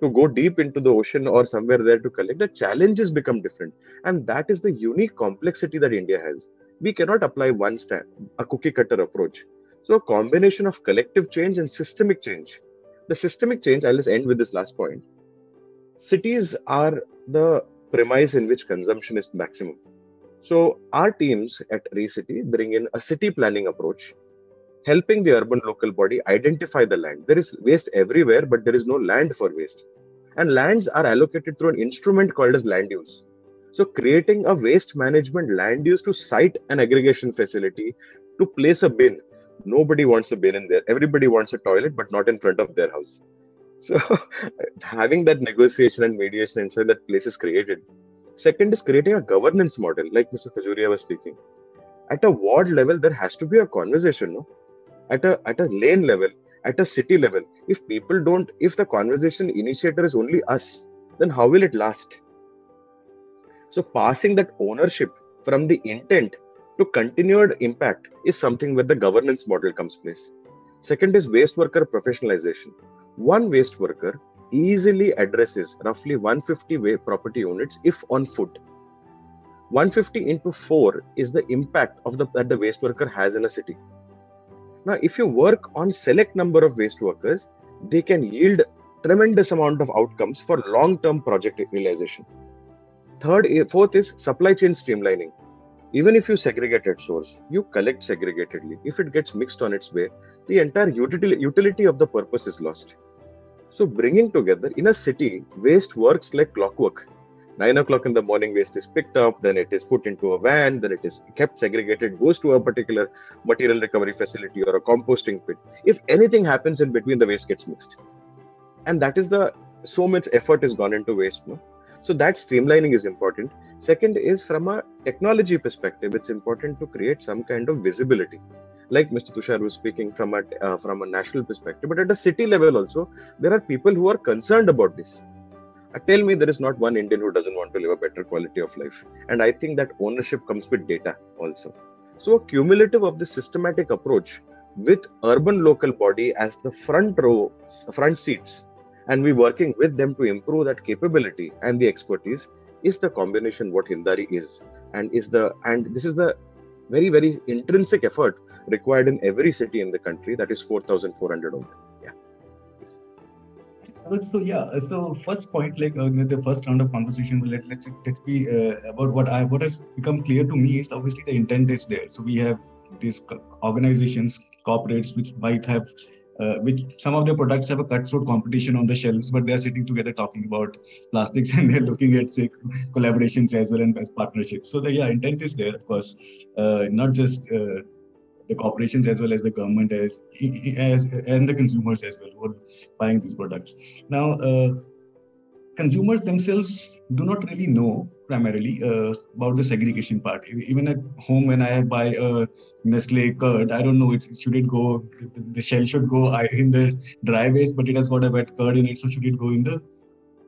to go deep into the ocean or somewhere there to collect, the challenges become different. And that is the unique complexity that India has. We cannot apply one stand, a cookie cutter approach. So, a combination of collective change and systemic change. The systemic change, I'll just end with this last point. Cities are the premise in which consumption is maximum. So, our teams at Recity bring in a city planning approach helping the urban local body identify the land. There is waste everywhere, but there is no land for waste. And lands are allocated through an instrument called as land use. So, creating a waste management land use to site an aggregation facility to place a bin. Nobody wants a bin in there. Everybody wants a toilet, but not in front of their house. So, having that negotiation and mediation ensure that place is created. Second is creating a governance model, like Mr. Khajuria was speaking. At a ward level, there has to be a conversation, no? at a at a lane level at a city level if people don't if the conversation initiator is only us then how will it last so passing that ownership from the intent to continued impact is something where the governance model comes place second is waste worker professionalization one waste worker easily addresses roughly 150 property units if on foot 150 into 4 is the impact of the that the waste worker has in a city now, if you work on select number of waste workers, they can yield tremendous amount of outcomes for long-term project realization. Third, eh, fourth is supply chain streamlining. Even if you segregate at source, you collect segregatedly. If it gets mixed on its way, the entire utility, of the purpose is lost. So, bringing together in a city, waste works like clockwork. 9 o'clock in the morning waste is picked up then it is put into a van then it is kept segregated goes to a particular material recovery facility or a composting pit if anything happens in between the waste gets mixed and that is the so much effort has gone into waste no? so that streamlining is important second is from a technology perspective it's important to create some kind of visibility like mr tushar was speaking from a uh, from a national perspective but at a city level also there are people who are concerned about this uh, tell me there is not one Indian who doesn't want to live a better quality of life. And I think that ownership comes with data also. So, a cumulative of the systematic approach with urban local body as the front row, front seats, and we working with them to improve that capability and the expertise is the combination what Hilldaari is, and is the and this is the very very intrinsic effort required in every city in the country. That is 4,400 only Yeah. so yeah so first point like uh, the first round of conversation let's let's let's be uh, about what i what has become clear to me is obviously the intent is there so we have these organizations corporates which might have uh, which some of their products have a cutthroat competition on the shelves, but they're sitting together talking about plastics and they're looking at say collaborations as well and as partnerships. So the yeah intent is there, of course, uh, not just uh, the corporations as well as the government as, as and the consumers as well who are buying these products. Now, uh, consumers themselves do not really know primarily uh, about the segregation part. Even at home, when I buy a Nestle curd, I don't know it should it go the shell should go in the dry waste, but it has got a wet curd in it, so should it go in the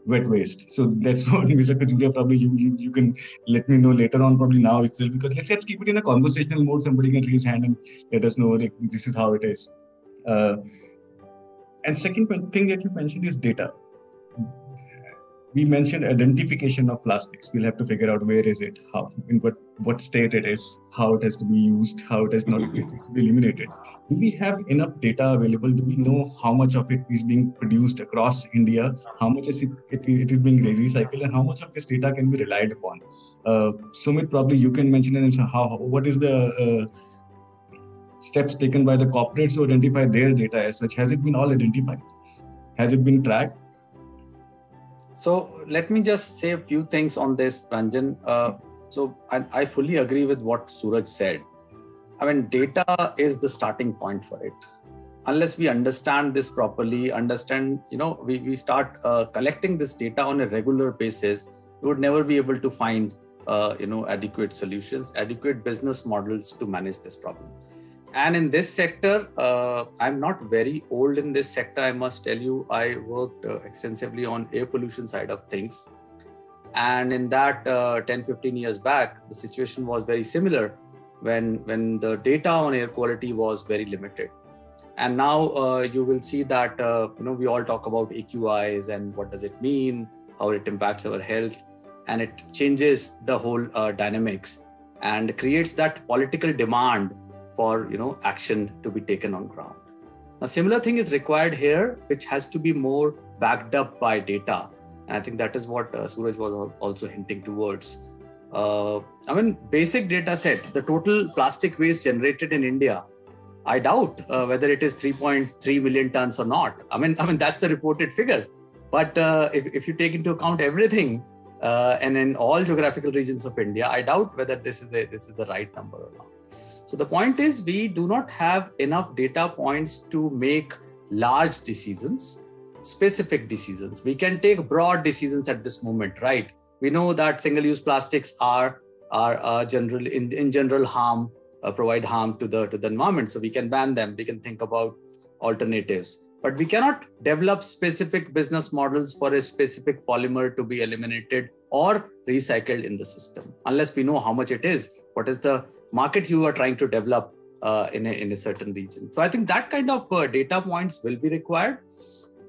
wet waste. So that's what Mr. Khajuria probably you, you, you can let me know later on probably now itself because let's let's keep it in a conversational mode. Somebody can raise hand and let us know like this is how it is. Uh, and second thing that you mentioned is data we mentioned identification of plastics. We'll have to figure out where is it how in what what state it is how it has to be used how it has not mm-hmm. to be eliminated. Do we have enough data available? Do we know how much of it is being produced across india? How much is it, it, it is being recycled? And how much of this data can be relied upon? Uh, sumit probably you can mention it and how what is the uh, steps taken by the corporates to identify their data as such? Has it been all identified? Has it been tracked so let me just say a few things on this, Ranjan. Uh, so I, I, fully agree with what Suraj said. I mean, data is the starting point for it. Unless we understand this properly, understand, you know, we, we start uh, collecting this data on a regular basis, we would never be able to find, uh, you know, adequate solutions, adequate business models to manage this problem and in this sector uh, i'm not very old in this sector i must tell you. I worked uh, extensively on air pollution side of things. And in that uh, 10 15 years back the situation was very similar when when the data on air quality was very limited. And now uh, you will see that uh, you know we all talk about aqis and what does it mean how it impacts our health and it changes the whole uh, dynamics and creates that political demand for you know action to be taken on ground. A similar thing is required here which has to be more backed up by data. And i think that is what uh, suraj was also hinting towards. Uh, i mean basic data set the total plastic waste generated in india i doubt uh, whether it is 3.3 million tons or not. I mean i mean that's the reported figure. But uh, if, if you take into account everything uh, and in all geographical regions of India, I doubt whether this is a, this is the right number or not. So the point is, we do not have enough data points to make large decisions, specific decisions. We can take broad decisions at this moment, right? We know that single-use plastics are are uh, general in, in general harm, uh, provide harm to the to the environment. So we can ban them. We can think about alternatives but we cannot develop specific business models for a specific polymer to be eliminated or recycled in the system unless we know how much it is what is the market you are trying to develop uh, in, a, in a certain region. So i think that kind of uh, data points will be required.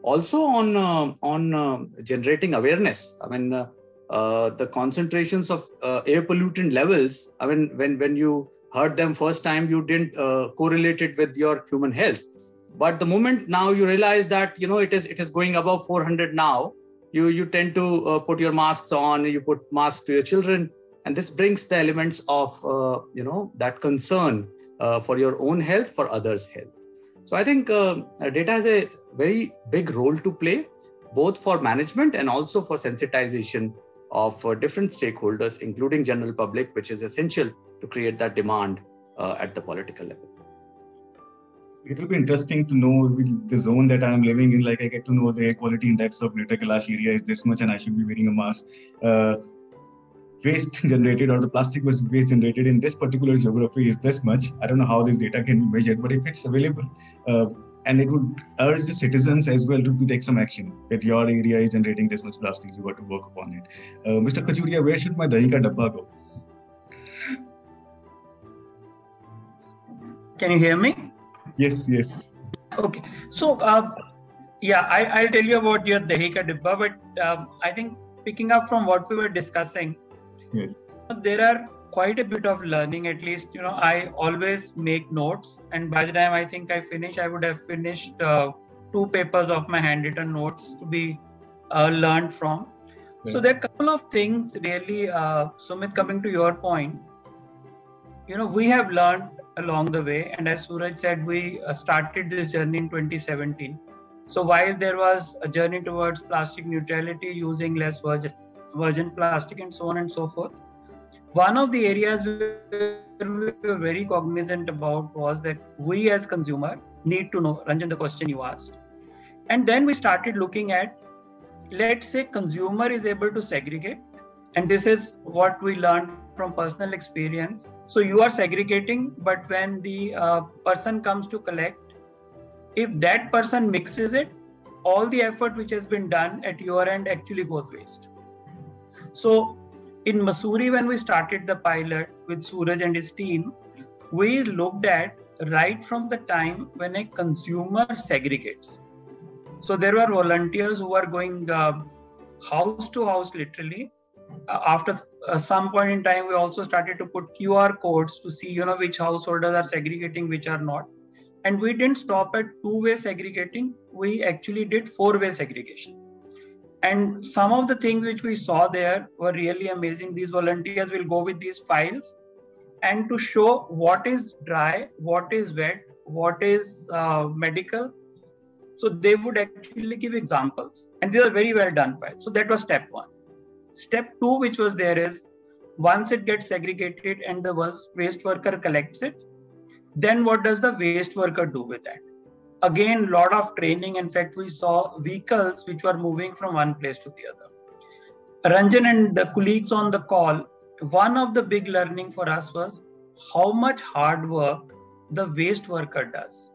Also on uh, on uh, generating awareness. I mean uh, uh, the concentrations of air pollutant levels i mean when when you heard them first time you didn't correlate it with your human health. But the moment now you realize that you know it is it is going above 400 now you you tend to put your masks on you put masks to your children and this brings the elements of uh, you know that concern uh, for your own health for others health so i think uh, data has a very big role to play both for management and also for sensitization of uh, different stakeholders including general public which is essential to create that demand uh, at the political level it will be interesting to know the zone that I'm living in. Like I get to know the air quality index of Greater Kailash area is this much, and I should be wearing a mask. Uh, waste generated or the plastic waste generated in this particular geography is this much. I don't know how this data can be measured, but if it's available, uh, and it would urge the citizens as well to, take some action that your area is generating this much plastic, you got to work upon it. Uh, Mr. Khajuria, where should my dahi ka dabba go? Can you hear me? Yes, yes. Okay. So, uh, yeah, I, will tell you about your Dahi Ka Dibba, but um, I think picking up from what we were discussing, yes. there are quite a bit of learning. At least, you know, I always make notes, and by the time I think I finish, I would have finished uh, two papers of my handwritten notes to be uh, learned from. So there are a couple of things really, uh, Sumit, coming to your point. You know, we have learned along the way. And as Suraj said, we uh, started this journey in 2017. So while there was a journey towards plastic neutrality using less virgin, virgin plastic and so on and so forth, one of the areas we were very cognizant about was that we as consumer need to know, Ranjan, the question you asked. And then we started looking at, let's say consumer is able to segregate. And this is what we learned from personal experience so you are segregating but when the uh, person comes to collect if that person mixes it all the effort which has been done at your end actually goes waste so in Mussoorie, when we started the pilot with Suraj and his team, we looked at right from the time when a consumer segregates. So there were volunteers who were going uh, house to house literally. Uh, after uh, some point in time we also started to put qr codes to see you know which householders are segregating which are not. And we didn't stop at two way segregating. We actually did four way segregation and some of the things which we saw there were really amazing. These volunteers will go with these files and to show what is dry what is wet what is uh, medical. So they would actually give examples. And these are very well done files. So that was step one. Step two, which was there, is once it gets segregated and the waste worker collects it, then what does the waste worker do with that? Again, lot of training. In fact, we saw vehicles which were moving from one place to the other. Ranjan and the colleagues on the call, one of the big learning for us was how much hard work the waste worker does.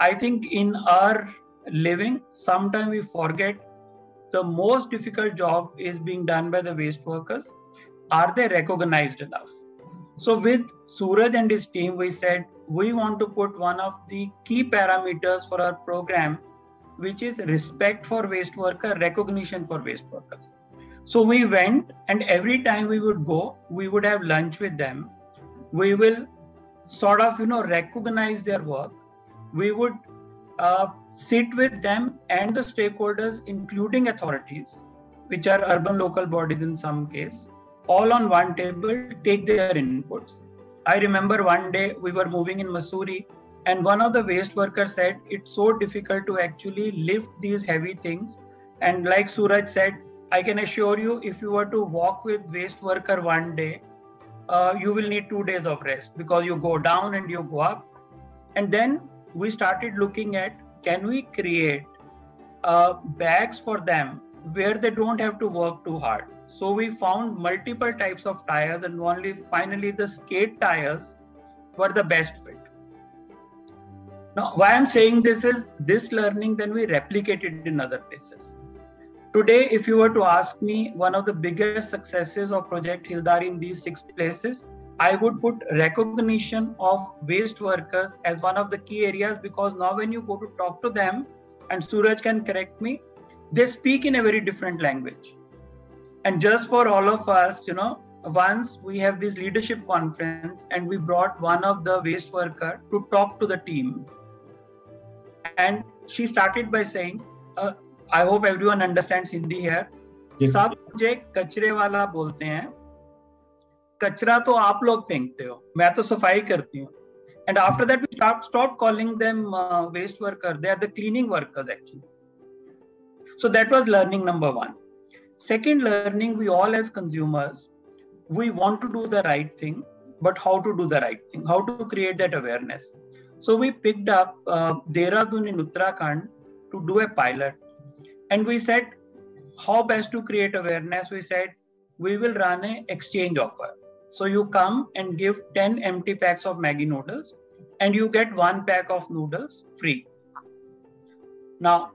I think in our living, sometimes we forget the most difficult job is being done by the waste workers. Are they recognized enough? So with Suraj and his team, we said we want to put one of the key parameters for our program, which is respect for waste worker, recognition for waste workers. So we went, and every time we would go, we would have lunch with them. We will sort of, you know, recognize their work. We would uh, sit with them and the stakeholders, including authorities, which are urban local bodies in some case, all on one table, take their inputs. I remember one day we were moving in Mussoorie, and one of the waste workers said it's so difficult to actually lift these heavy things. And like Suraj said, I can assure you, if you were to walk with waste worker one day, uh, you will need two days of rest because you go down and you go up. And then we started looking at can we create uh, bags for them where they don't have to work too hard. So we found multiple types of tires, and only finally the skate tires were the best fit. Now, why I'm saying this is this learning, then we replicated in other places. Today, if you were to ask me one of the biggest successes of Project Hilldaari in these six places, I would put recognition of waste workers as one of the key areas because now when you go to talk to them, and Suraj can correct me, they speak in a very different language And just for all of us, you know, once we have this leadership conference and we brought one of the waste worker to talk to the team. And she started by saying, uh, I hope everyone understands Hindi here. Yes. सब मुझे कचरे वाला बोलते हैं कचरा तो आप लोग फेंकते हो मैं तो सफाई करती हूँ and after that we start stop calling them uh, waste worker they are the cleaning workers actually so that was learning number one second learning we all as consumers we want to do the right thing but how to do the right thing? How to create that awareness? So we picked up uh, dehradun in uttarakhand to do a pilot. And we said how best to create awareness? We said we will run a exchange offer. So you come and give 10 empty packs of Maggi noodles and you get one pack of noodles free. Now,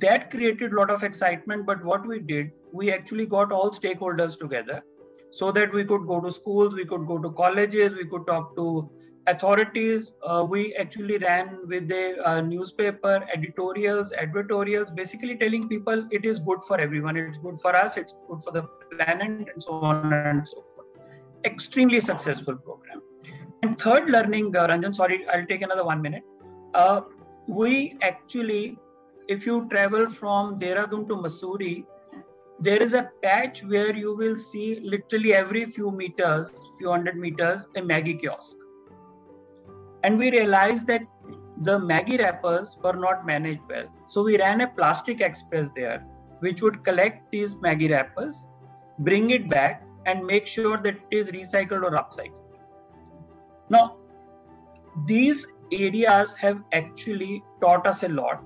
that created a lot of excitement, but what we did, we actually got all stakeholders together so that we could go to schools, we could go to colleges, we could talk to authorities. Uh, we actually ran with a uh, newspaper, editorials, advertorials, basically telling people it is good for everyone. It's good for us, it's good for the planet, and so on and so forth. Extremely successful program. And third learning, uh, Ranjan, sorry, I'll take another one minute. Uh, we actually, if you travel from Dehradun to Mussoorie, there is a patch where you will see literally every few meters, few hundred meters, a Maggi kiosk. And we realized that the Maggi wrappers were not managed well. So we ran a plastic express there, which would collect these Maggi wrappers, bring it back, and make sure that it is recycled or upcycled. Now, these areas have actually taught us a lot,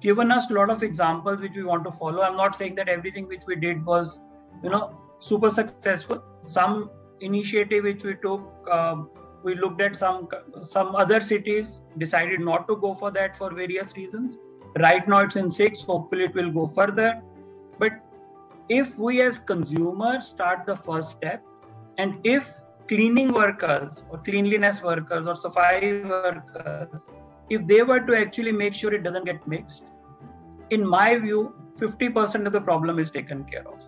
given us a lot of examples which we want to follow. I'm not saying that everything which we did was, you know, super successful. Some initiative which we took, um, we looked at some some other cities, decided not to go for that for various reasons. Right now it's in six. Hopefully it will go further. But if we as consumers start the first step, and if cleaning workers or cleanliness workers or safai workers, if they were to actually make sure it doesn't get mixed, in my view, 50% of the problem is taken care of.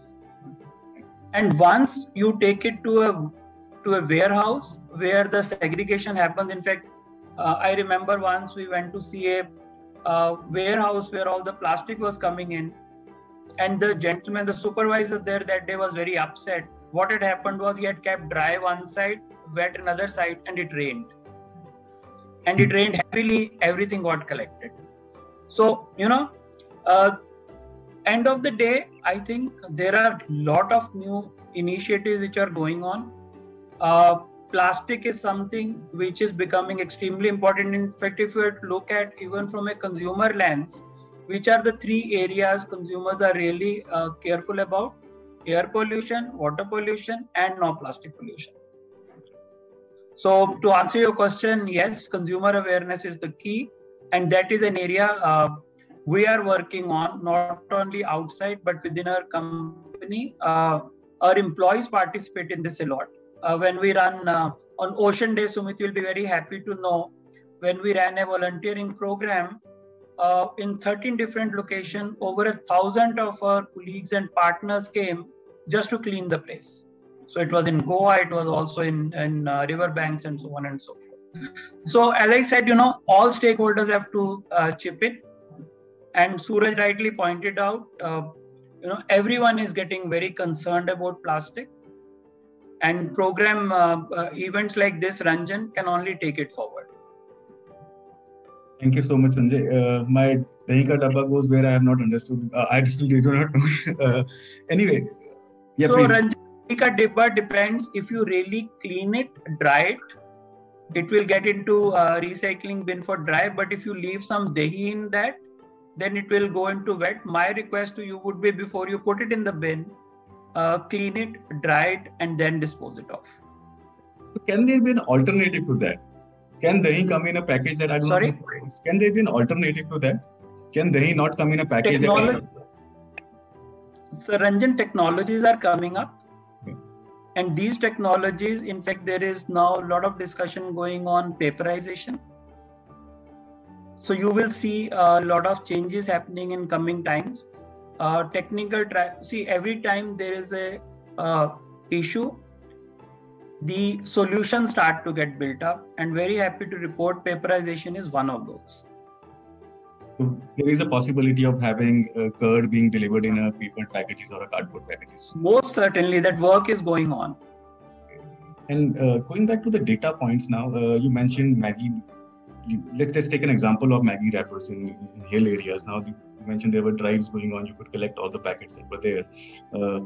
And once you take it to a to a warehouse where the segregation happens, in fact, uh, I remember once we went to see a uh, warehouse where all the plastic was coming in, and the gentleman, the supervisor there that day was very upset what had happened was he had kept dry one side, wet another side, and it rained. And it rained heavily, everything got collected. So, you know, uh, end of the day, I think there are a lot of new initiatives which are going on. Uh, plastic is something which is becoming extremely important. In fact, if you look at even from a consumer lens, which are the three areas consumers are really uh, careful about? air pollution, water pollution, and no plastic pollution. So, to answer your question, yes, consumer awareness is the key, and that is an area uh, we are working on not only outside but within our company. Uh, our employees participate in this a lot. Uh, when we run uh, on Ocean Day, Sumit will be very happy to know when we ran a volunteering program uh, in 13 different locations, over a thousand of our colleagues and partners came just to clean the place. So it was in Goa, it was also in, in uh, riverbanks and so on and so forth. So as I said, you know, all stakeholders have to uh, chip in. And Suraj rightly pointed out, uh, you know, everyone is getting very concerned about plastic. And program uh, uh, events like this, Ranjan, can only take it forward. Thank you so much, Sanjay. Uh, my dahi ka dabba goes where I have not understood. Uh, I still do not know. uh, anyway, yeah, so please. Ranjan ka dibba depends if you really clean it, dry it, it will get into a recycling bin for dry. But if you leave some dahi in that, then it will go into wet. My request to you would be before you put it in the bin, uh, clean it, dry it, and then dispose it off. So can there be an alternative to that? Can dahi come in a package that I don't Sorry? know? Can there be an alternative to that? Can dahi not come in a package Technology, that So Ranjan, technologies are coming up. And these technologies, in fact, there is now a lot of discussion going on paperization. So you will see a lot of changes happening in coming times. Uh, technical, see, every time there is a uh, issue, the solutions start to get built up and very happy to report paperization is one of those so there is a possibility of having a curd being delivered in a paper packages or a cardboard packages. Most certainly that work is going on. And uh, going back to the data points now uh, you mentioned maggi. Let's just take an example of Maggi wrappers in, in hill areas. Now you mentioned there were drives going on. You could collect all the packets that were there. Uh,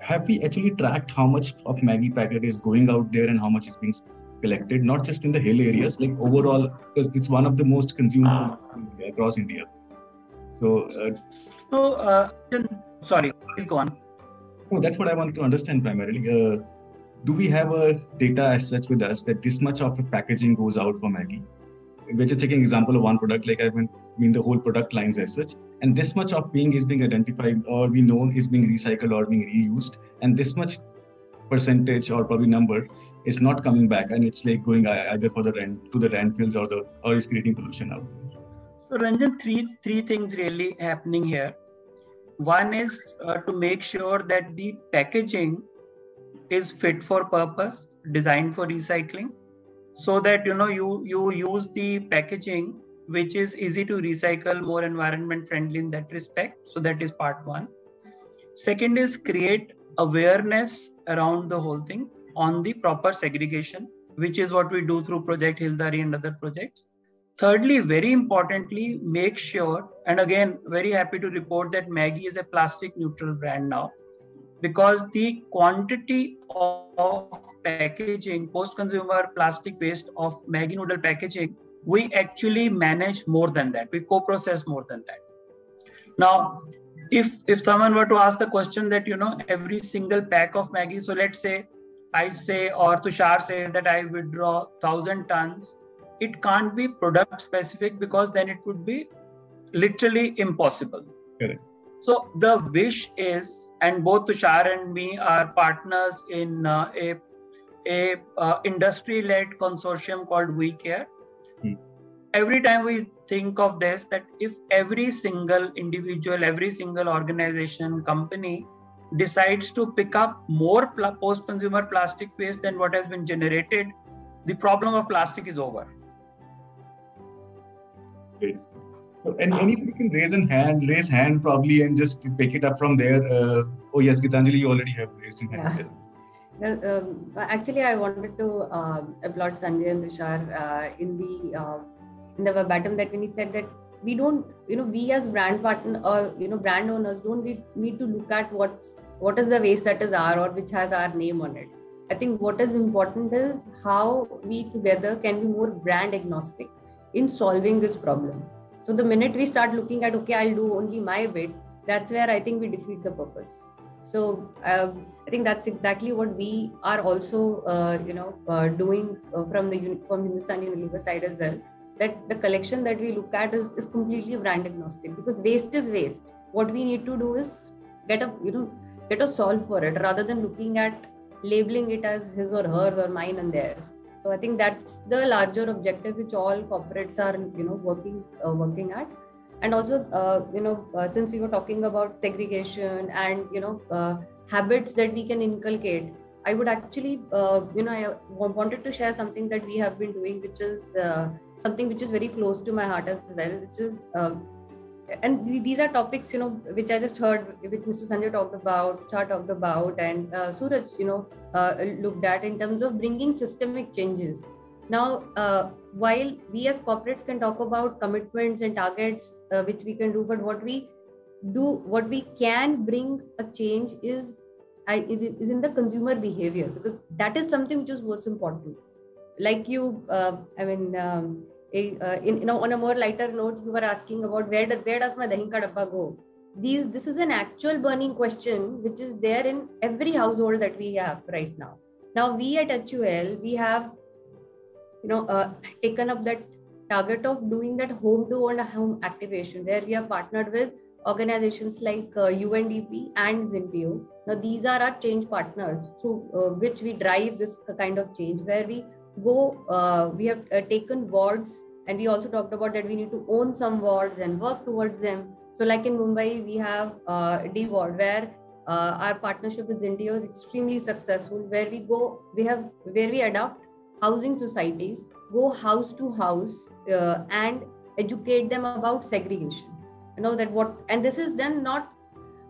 have we actually tracked how much of Maggi packet is going out there and how much is being collected, not just in the hill areas, like overall, because it's one of the most consumed ah. across India. So, uh, so uh, sorry, please go on. Oh, that's what I wanted to understand primarily. Uh, do we have a data as such with us that this much of the packaging goes out for Maggi? We're just taking example of one product, like I mean the whole product lines as such and this much of being is being identified or we know is being recycled or being reused and this much percentage or probably number is not coming back and it's like going either for the rent to the landfills or the or is creating pollution out there so ranjan three three things really happening here one is uh, to make sure that the packaging is fit for purpose designed for recycling so that you know you you use the packaging which is easy to recycle, more environment friendly in that respect. So that is part one. Second is create awareness around the whole thing on the proper segregation, which is what we do through Project Hilldaari and other projects. Thirdly, very importantly, make sure, and again, very happy to report that Maggi is a plastic neutral brand now because the quantity of packaging, post consumer plastic waste of Maggi noodle packaging we actually manage more than that we co-process more than that now if if someone were to ask the question that you know every single pack of maggi so let's say i say or tushar says that i withdraw 1000 tons. It can't be product specific because then it would be literally impossible. Correct. So the wish is and both tushar and me are partners in uh, a a uh, industry led consortium called we care. Every time we think of this that if every single individual every single organization company decides to pick up more pl- post consumer plastic waste than what has been generated the problem of plastic is over Great. So, and anybody can raise a hand raise hand probably and just pick it up from there uh, oh yes gitanjali you already have raised your hand yeah. um, actually, I wanted to uh, applaud Sanjay and Tushar uh, in the uh, in the verbatim that when he said that we don't you know we as brand partner or you know brand owners don't we need to look at what what is the waste that is our or which has our name on it? I think what is important is how we together can be more brand agnostic in solving this problem. So the minute we start looking at okay i'll do only my bit that's where i think we defeat the purpose. So uh, i think that's exactly what we are also uh, you know uh, doing uh, from the from hindustan unilever side as well that the collection that we look at is, is completely brand agnostic because waste is waste. What we need to do is get a you know get a solve for it rather than looking at labeling it as his or hers or mine and theirs. So I think that's the larger objective which all corporates are you know working uh, working at. And also, uh, you know, uh, since we were talking about segregation and you know uh, habits that we can inculcate, I would actually, uh, you know, I wanted to share something that we have been doing, which is uh, something which is very close to my heart as well, which is, and these are topics, you know, which I just heard, which Mr. Sanjay talked about, Cha talked about, and uh, Suraj, you know, uh, looked at in terms of bringing systemic changes. Now, uh, while we as corporates can talk about commitments and targets, which we can do, but what we do, what we can bring a change is is in the consumer behavior because that is something which is most important like you uh, i mean um, uh, in, you know on a more lighter note you were asking about where does where does my dahi ka dabba go these this is an actual burning question which is there in every household that we have right now now we at hul we have you know uh, taken up that target of doing that home to home activation where we are partnered with organizations like uh, UNDP and Zinteo. Now, these are our change partners through uh, which we drive this kind of change, where we go, uh, we have uh, taken wards, and we also talked about that we need to own some wards and work towards them. So, like in Mumbai, we have uh, D ward, where uh, our partnership with Zinteo is extremely successful, where we go, we have, where we adopt housing societies, go house to house, and educate them about segregation you know that what and this is done not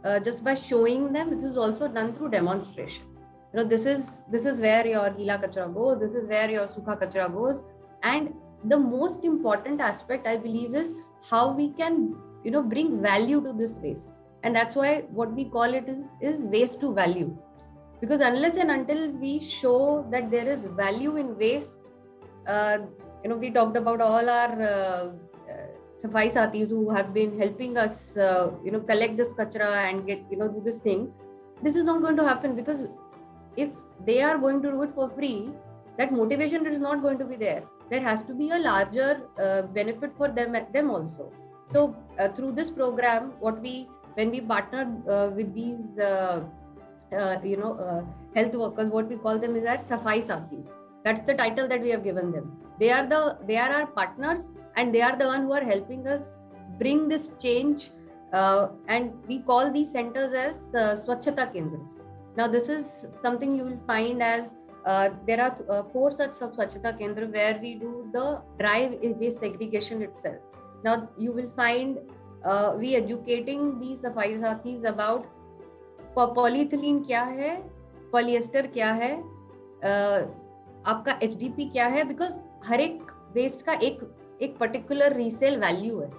uh, just by showing them this is also done through demonstration you know this is this is where your gila kachra goes this is where your sukha kachra goes. And the most important aspect i believe is how we can you know bring value to this waste. And that's why what we call it is is waste to value. Because unless and until we show that there is value in waste uh, you know we talked about all our uh, Safai Sathis who have been helping us, uh, you know, collect this kachra and get, you know, do this thing. This is not going to happen because if they are going to do it for free, that motivation is not going to be there. There has to be a larger uh, benefit for them, them also. So uh, through this program, what we when we partner uh, with these, uh, uh, you know, health workers, what we call them is that Safai Sathis. That's the title that we have given them they are the they are our partners and they are the one who are helping us bring this change uh, and we call these centers as uh, swachhata kendras now this is something you will find as uh, there are uh, four such swachhata kendra where we do the drive waste segregation itself now you will find uh, we educating these safai sathis about polyethylene क्या है polyester क्या है uh, आपका HDP क्या है because हर एक waste का एक एक पर्टिकुलर रीसेल वैल्यू है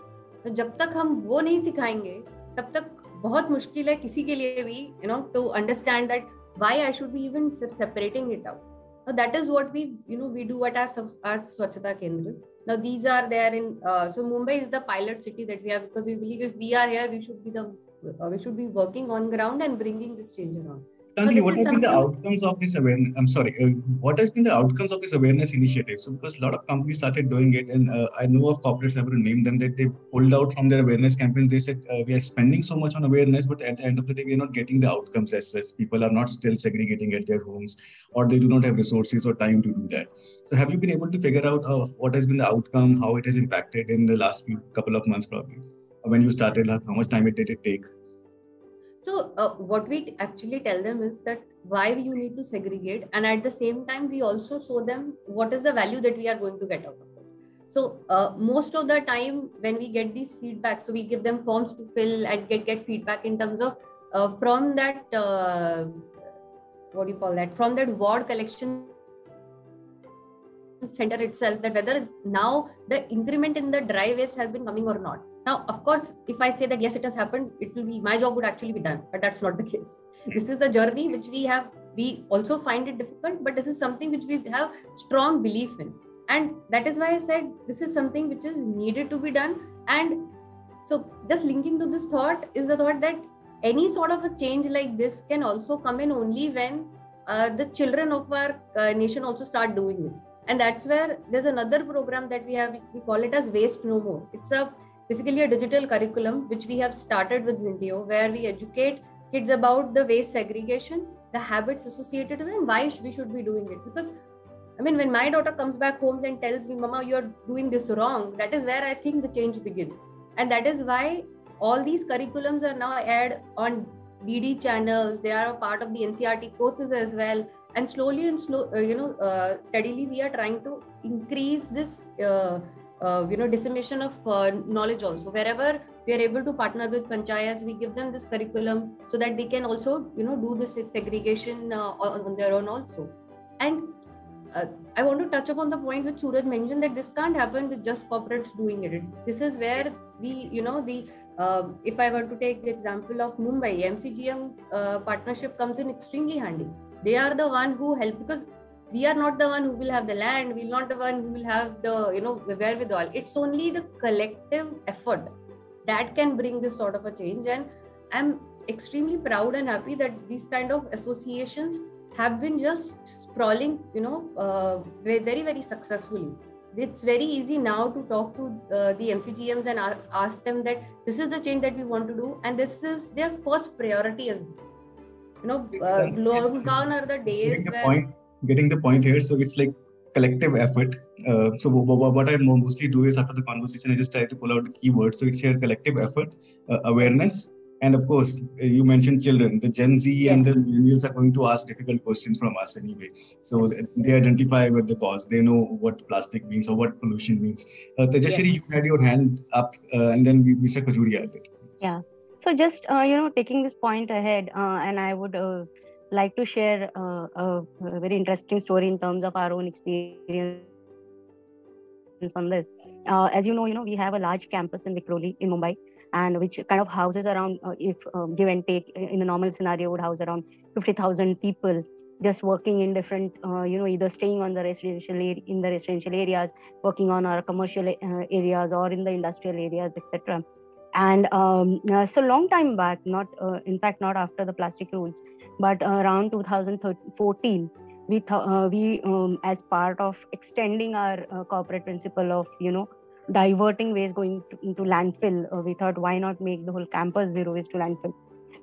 तो जब तक हम वो नहीं सिखाएँगे तब तक बहुत मुश्किल है किसी के लिए भी you know to understand that why I should be even separating it out Now that is what we you know we do at our our Swachhata Kendras. Now these are there in uh, so Mumbai is the pilot city that we have because we believe if we are here we should be the uh, we should be working on ground and bringing this change around. Tanti, what have been the outcomes of this awareness? I'm sorry, uh, what has been the outcomes of this awareness initiative? So, because a lot of companies started doing it, and uh, I know of corporates, I will name them, that they pulled out from their awareness campaign. They said, uh, We are spending so much on awareness, but at the end of the day, we are not getting the outcomes as such. People are not still segregating at their homes, or they do not have resources or time to do that. So, have you been able to figure out uh, what has been the outcome, how it has impacted in the last few couple of months, probably? When you started, how much time it did it take? So uh, what we actually tell them is that why you need to segregate, and at the same time we also show them what is the value that we are going to get out of it. So uh, most of the time when we get these feedback, so we give them forms to fill and get get feedback in terms of uh, from that uh, what do you call that from that ward collection center itself that whether now the increment in the dry waste has been coming or not now, of course, if I say that yes, it has happened, it will be my job would actually be done, but that's not the case. This is a journey which we have. We also find it difficult, but this is something which we have strong belief in, and that is why I said this is something which is needed to be done. And so, just linking to this thought is the thought that any sort of a change like this can also come in only when uh, the children of our uh, nation also start doing it and that's where there's another program that we have we call it as waste no more it's a basically a digital curriculum which we have started with Zintio, where we educate kids about the waste segregation the habits associated with it and why we should be doing it because I mean, when my daughter comes back home and tells me, Mama, you're doing this wrong, that is where I think the change begins. And that is why all these curriculums are now aired on DD channels. They are a part of the NCERT courses as well. And slowly and slow, uh, you know, uh, steadily, we are trying to increase this, uh, uh you know, dissemination of uh, knowledge also. Wherever we are able to partner with panchayats, we give them this curriculum so that they can also, you know, do this segregation uh, on their own also. And uh, I want to touch upon the point which Suraj mentioned that this can't happen with just corporates doing it. This is where the, you know, the, uh, if I were to take the example of Mumbai, MCGM uh, partnership comes in extremely handy. They are the one who help because we are not the one who will have the land, we're not the one who will have the, you know, the wherewithal. It's only the collective effort that can bring this sort of a change. And I'm extremely proud and happy that these kind of associations have been just sprawling, you know, uh, very, very successfully. It's very easy now to talk to uh, the MCGMs and ask, ask, them that this is the change that we want to do, and this is their first priority as well. You know, uh, long gone are the days where. Point, getting the point here, so it's like collective effort. Uh, so what I mostly do is after the conversation, I just try to pull out the keywords. So it's here collective effort, uh, awareness, and of course you mentioned children the gen z yes. and the millennials are going to ask difficult questions from us anyway so yes. they identify with the cause they know what plastic means or what pollution means uh, Tejashri, yes. you had your hand up uh, and then we, mr Khajuria yeah so just uh, you know taking this point ahead uh, and i would uh, like to share uh, a, very interesting story in terms of our own experience on this as you know you know we have a large campus in Vikhroli in mumbai and which kind of houses around, uh, if um, give and take in a normal scenario, would house around 50,000 people just working in different, uh, you know, either staying on the residential in the residential areas, working on our commercial uh, areas or in the industrial areas, etc. And um, uh, so long time back, not uh, in fact not after the plastic rules, but around 2014, we thought we um, as part of extending our corporate principle of you know diverting waste going to, into landfill uh, we thought why not make the whole campus zero waste to landfill?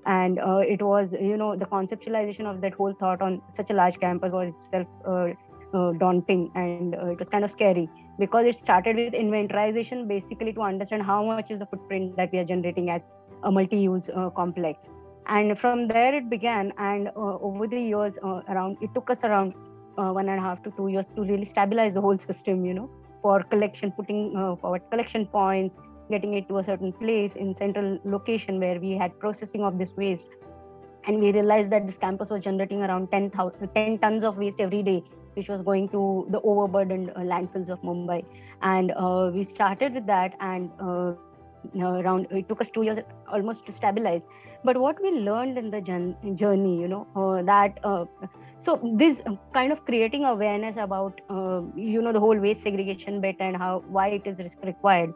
And uh, it was you know the conceptualization of that whole thought on such a large campus was itself uh, uh daunting and uh, it was kind of scary because it started with inventorization basically to understand how much is the footprint that we are generating as a multi-use uh, complex and from there it began and over the years around it took us around one and a half to two years to really stabilize the whole system you know for collection, putting uh, forward collection points, getting it to a certain place in central location where we had processing of this waste. And we realized that this campus was generating around 10, 10 tons of waste every day, which was going to the overburdened uh, landfills of Mumbai. And uh, we started with that, and uh, around it took us two years almost to stabilize. But what we learned in the journey, you know, uh, that uh, so this kind of creating awareness about uh, you know the whole waste segregation bit and how why it is required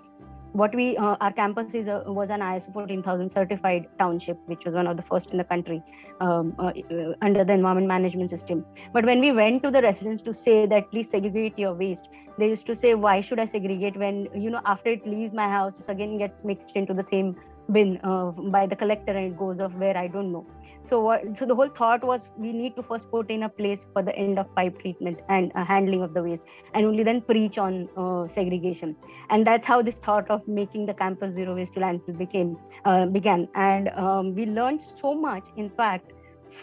what we uh, our campus is a, was an ISO 14000 certified township, which was one of the first in the country um, uh, uh, under the environment management system. But when we went to the residents to say that please segregate your waste, they used to say, why should I segregate when you know after it leaves my house, it again gets mixed into the same bin uh, by the collector and it goes off where I don't know. So what so the whole thought was we need to first put in a place for the end of pipe treatment and uh, handling of the waste and only then preach on uh, segregation. And that's how this thought of making the campus zero waste to landfill became uh, began. And um, we learned so much in fact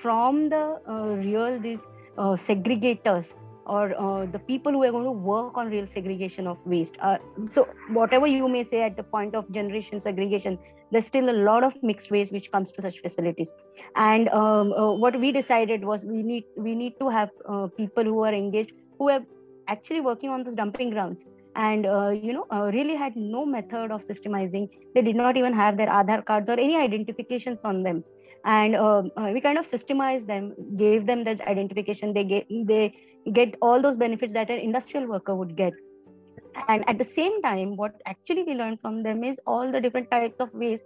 from the uh, real these uh, segregators or uh, the people who are going to work on real segregation of waste. Uh, so whatever you may say at the point of generation segregation, there's still a lot of mixed waste which comes to such facilities. And um, uh, what we decided was we need we need to have uh, people who are engaged who are actually working on those dumping grounds and uh, you know uh, really had no method of systemizing. They did not even have their Aadhaar cards or any identifications on them and uh, we kind of systemized them gave them that identification they get they get all those benefits that an industrial worker would get. And at the same time what actually we learned from them is all the different types of waste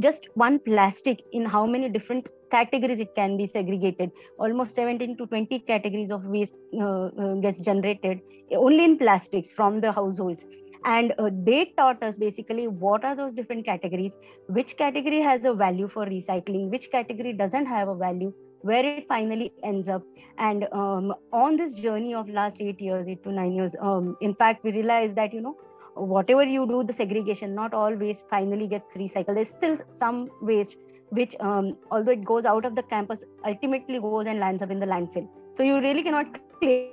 just one plastic in how many different categories it can be segregated. Almost 17 to 20 categories of waste uh, uh, gets generated only in plastics from the households. And uh, they taught us basically what are those different categories which category has a value for recycling which category doesn't have a value where it finally ends up. And um, on this journey of last eight years eight to nine years um, in fact we realized that you know whatever you do the segregation not all waste finally gets recycled. There's still some waste which um, although it goes out of the campus ultimately goes and lands up in the landfill. So you really cannot claim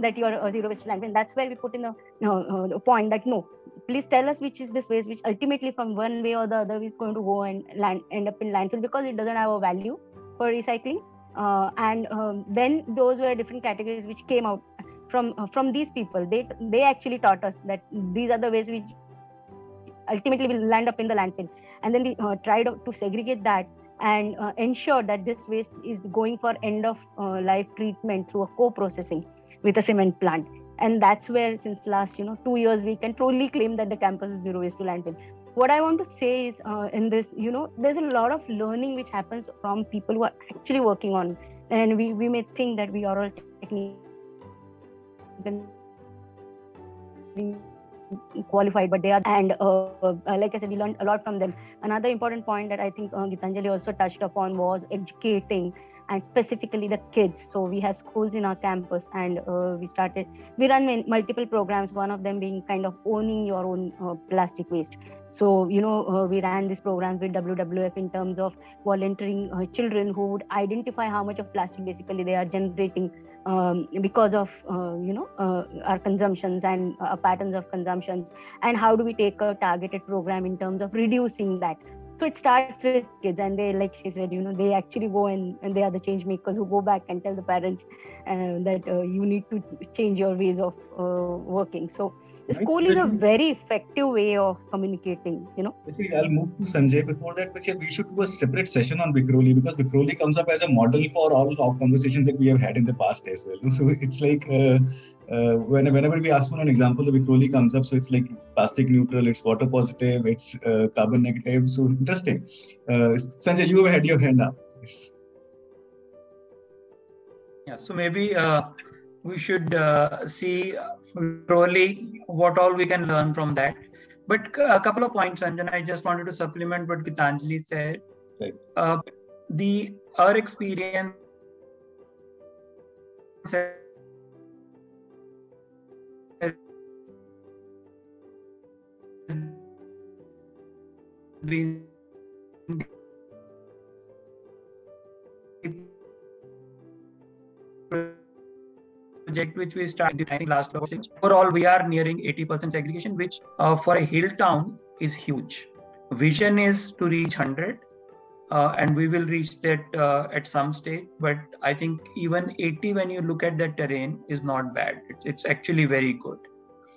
that you are a zero waste landfill. That's where we put in a, uh, a point that no please tell us which is this waste which ultimately from one way or the other is going to go and land end up in landfill because it doesn't have a value for recycling uh, and um, then those were different categories which came out from uh, from these people. They they actually taught us that these are the ways which ultimately will land up in the landfill. And then we uh, tried to segregate that and uh, ensure that this waste is going for end of uh, life treatment through a co-processing with a cement plant. And that's where since last you know two years we can truly claim that the campus is zero waste to landfill what i want to say is uh, in this you know there's a lot of learning which happens from people who are actually working on and we we may think that we are all technical qualified but they are and uh, uh, like i said we learned a lot from them. Another important point that i think uh, gitanjali also touched upon was educating and specifically the kids. So we have schools in our campus and uh, we started we run multiple programs one of them being kind of owning your own uh, plastic waste. So you know uh, we ran this program with wwf in terms of volunteering children who would identify how much of plastic basically they are generating um, because of uh, you know uh, our consumptions and uh, patterns of consumptions. And how do we take a targeted program in terms of reducing that so it starts with kids and they like she said you know they actually go and, and they are the change makers who go back and tell the parents uh, that uh, you need to change your ways of uh, working. So school is a very effective way of communicating, you know. I'll move to Sanjay before that, but yeah, we should do a separate session on Vikhroli because Vikhroli comes up as a model for all our conversations that we have had in the past as well. So it's like uh, uh, whenever we ask for an example, the Vikhroli comes up. So it's like plastic neutral, it's water positive, it's uh, carbon negative. So interesting. Uh, Sanjay, you have had your hand up. Yes. Yeah, so maybe uh, we should uh, see really what all we can learn from that. But a couple of points, Ranjan, I just wanted to supplement what Gitanjali said. Right. Uh, the our experience been project which we started last year. Overall, we are nearing 80% segregation, which uh, for a hill town is huge. Vision is to reach 100, uh, and we will reach that uh, at some stage. But I think even 80, when you look at that terrain, is not bad. It's, it's actually very good.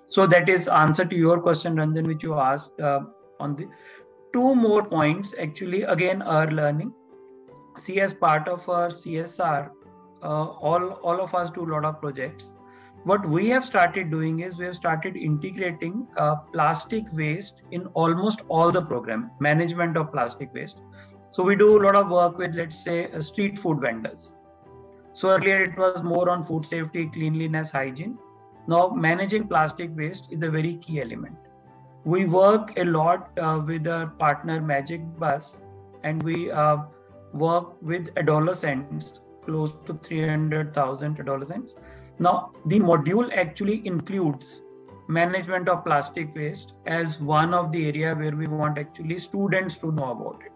So that is answer to your question, Ranjan, which you asked uh, on the two more points. Actually, again, our learning. See, as part of our CSR, all all of us do a lot of projects. What we have started doing is we have started integrating uh, plastic waste in almost all the program management of plastic waste. So we do a lot of work with let's say uh, street food vendors. So earlier it was more on food safety cleanliness hygiene. Now managing plastic waste is a very key element. We work a lot uh, with our partner magic bus and we uh, work with adolescents close to 300,000 adolescents. Now, the module actually includes management of plastic waste as one of the area where we want actually students to know about it.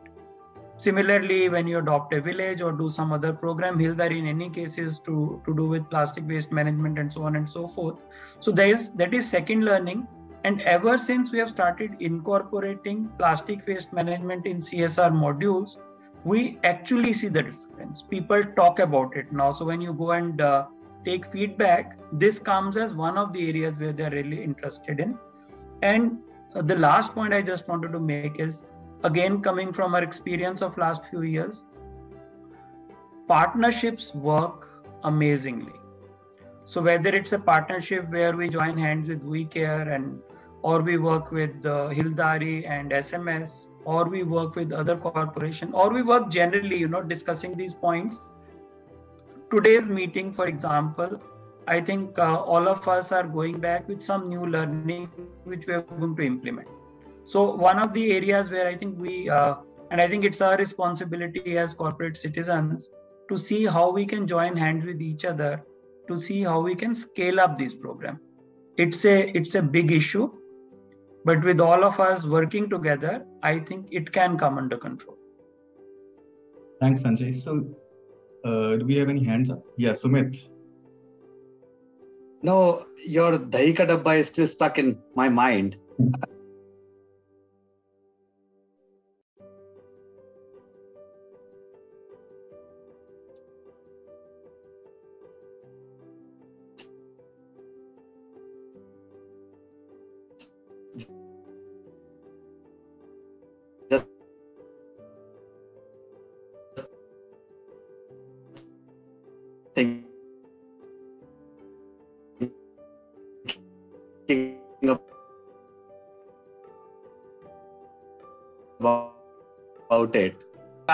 Similarly, when you adopt a village or do some other program, Hilldaari in any cases to, to do with plastic waste management and so on and so forth. So there is that is second learning. And ever since we have started incorporating plastic waste management in CSR modules, we actually see the difference. People talk about it now. So when you go and uh, take feedback, this comes as one of the areas where they're really interested in. And uh, the last point I just wanted to make is again coming from our experience of last few years, partnerships work amazingly. So whether it's a partnership where we join hands with We Care and or we work with uh, Hilldaari and SMS or we work with other corporation or we work generally you know discussing these points. Today's meeting for example i think uh, all of us are going back with some new learning which we are going to implement. So one of the areas where i think we uh, and i think it's our responsibility as corporate citizens to see how we can join hands with each other to see how we can scale up this program. It's a it's a big issue but with all of us working together i think it can come under control. Thanks sanjay. So uh, do we have any hands up? Yeah sumit. No your dahi ka dabba is still stuck in my mind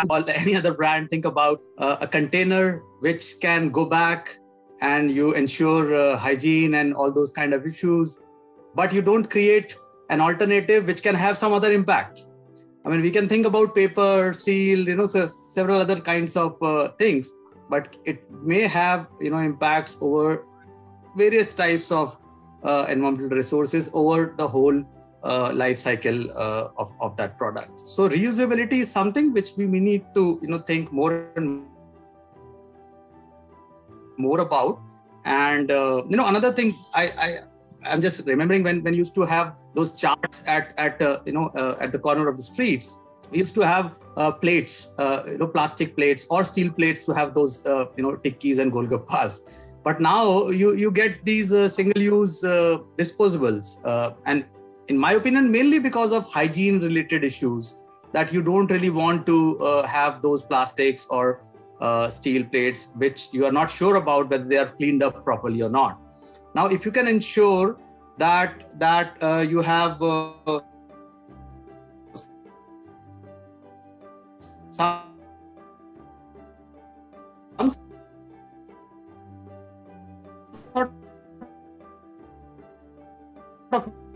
Or any other brand, think about uh, a container which can go back and you ensure uh, hygiene and all those kind of issues, but you don't create an alternative which can have some other impact. I mean, we can think about paper, steel, you know, so several other kinds of uh, things but it may have you know impacts over various types of uh, environmental resources over the whole uh, life cycle uh, of, of that product. So reusability is something which we need to you know think more and more about. And uh, you know another thing i i i'm just remembering when when used to have those chaats at at uh, you know uh, at the corner of the streets. We used to have plates, you know, plastic plates or steel plates to have those, you know, tikkis and golgappas. But now you you get these single-use uh, disposables, and in my opinion, mainly because of hygiene-related issues, that you don't really want to uh, have those plastics or uh, steel plates, which you are not sure about whether they are cleaned up properly or not. Now, if you can ensure that that uh, you have some sort of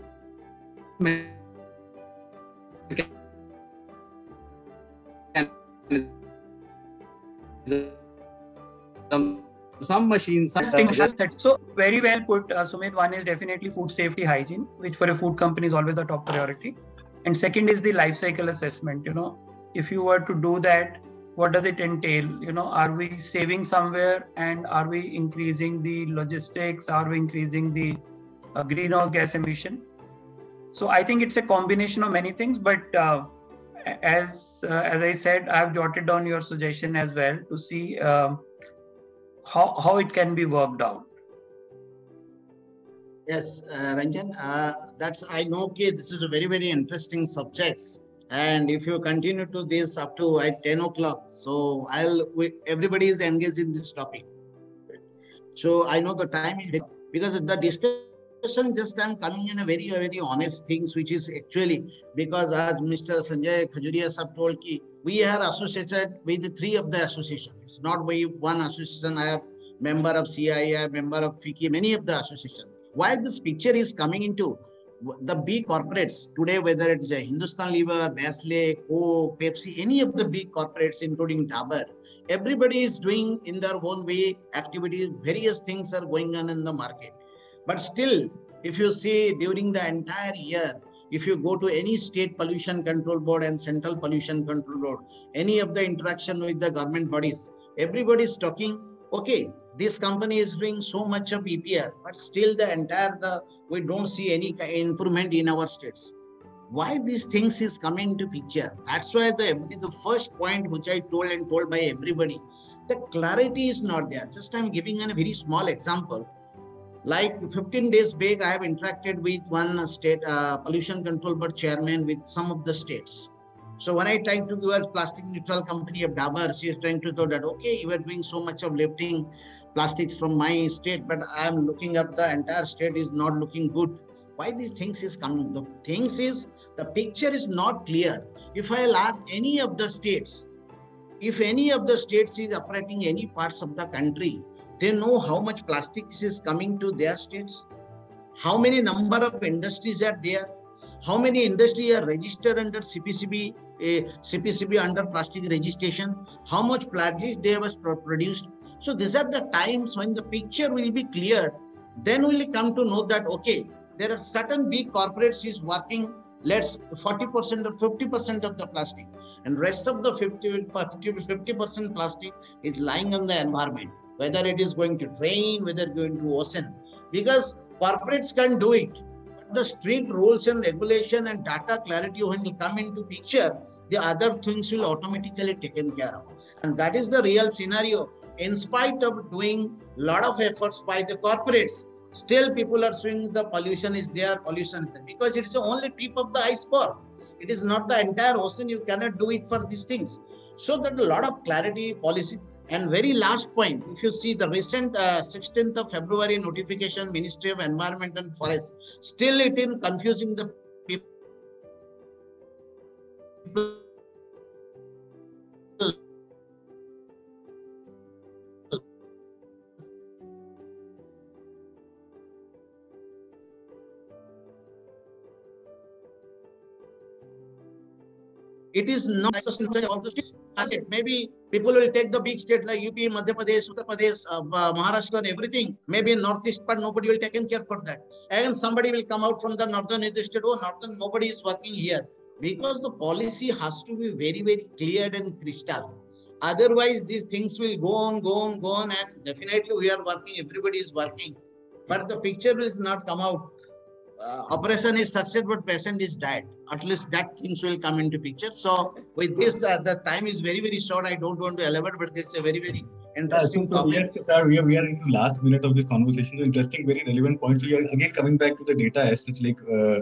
some machines so very well put uh, sumit. One is definitely food safety hygiene which for a food company is always the top priority. And second is the life cycle assessment you know. If you were to do that what does it entail? You know are we saving somewhere and are we increasing the logistics? Are we increasing the uh, greenhouse gas emission so i think it's a combination of many things but uh, as uh, as i said i've jotted down your suggestion as well to see um, how how it can be worked out. Yes uh, ranjan uh, that's i know okay this is a very very interesting subject and if you continue to this up to at 10 o'clock so i'll everybody is engaged in this topic. So i know the time because the discussion just i'm coming in a very very honest things which is actually because as mr sanjay khajuria sab told ki we are associated with three of the association it's not by one association i am member of cia member of FICCI, many of the association why this picture is coming into the big corporates today, whether it's a Hindustan Lever, Nestle, Coke, Pepsi, any of the big corporates, including Dabur, everybody is doing in their own way activities. Various things are going on in the market. But still, if you see during the entire year, if you go to any state pollution control board and central pollution control board, any of the interaction with the government bodies, everybody is talking, okay, this company is doing so much of EPR, but still the entire the we don't see any improvement in our states. Why these things is coming to picture? That's why the the first point which I told and told by everybody, the clarity is not there. Just I'm giving a very small example. Like 15 days back, I have interacted with one state uh, pollution control board chairman with some of the states. So when I tried to give a plastic neutral company of Dabur, she is trying to tell that, okay, you are doing so much of lifting plastics from my state, but I am looking at the entire state is not looking good. Why these things is coming? The things is the picture is not clear. if I'll ask any of the states, if any of the states is operating any parts of the country, they know how much plastics is coming to their states, how many number of industries are there, how many industries are registered under CPCB, uh, CPCB under plastic registration, how much plastic they have produced. So these are the times when the picture will be clear. Then we'll come to know that, okay, there are certain big corporates is working let's 40% or 50% of the plastic. And rest of the 50 50% plastic is lying on the environment whether it is going to drain whether going to ocean because corporates can do it but the strict rules and regulation and data clarity when will come into picture the other things will automatically taken care of and that is the real scenario in spite of doing a lot of efforts by the corporates still people are saying the pollution is there, pollution is there, because it's the only tip of the iceberg. It is not the entire ocean. You cannot do it for these things. So that a lot of clarity, policy. And very last point, if you see the recent uh, 16th of February notification, Ministry of Environment and Forest, still it is confusing the people it is not all the states. It. Maybe people will take the big state like UP, Madhya Pradesh, Uttar Pradesh, uh, Maharashtra, and everything. Maybe in northeast part, nobody will take care for that. And somebody will come out from the northern state. Oh, northern, nobody is working here because the policy has to be very, very clear and crystal. Otherwise, these things will go on, go on, go on, and definitely we are working. Everybody is working, but the picture will not come out uh, operation is success, but patient is dead. At least that things will come into picture. So with this, uh, the time is very, very short. I don't want to elaborate, but this is a very, very interesting uh, so, so yes, sir, we are, we are into last minute of this conversation. So interesting, very relevant points. So you are again coming back to the data as such like, uh,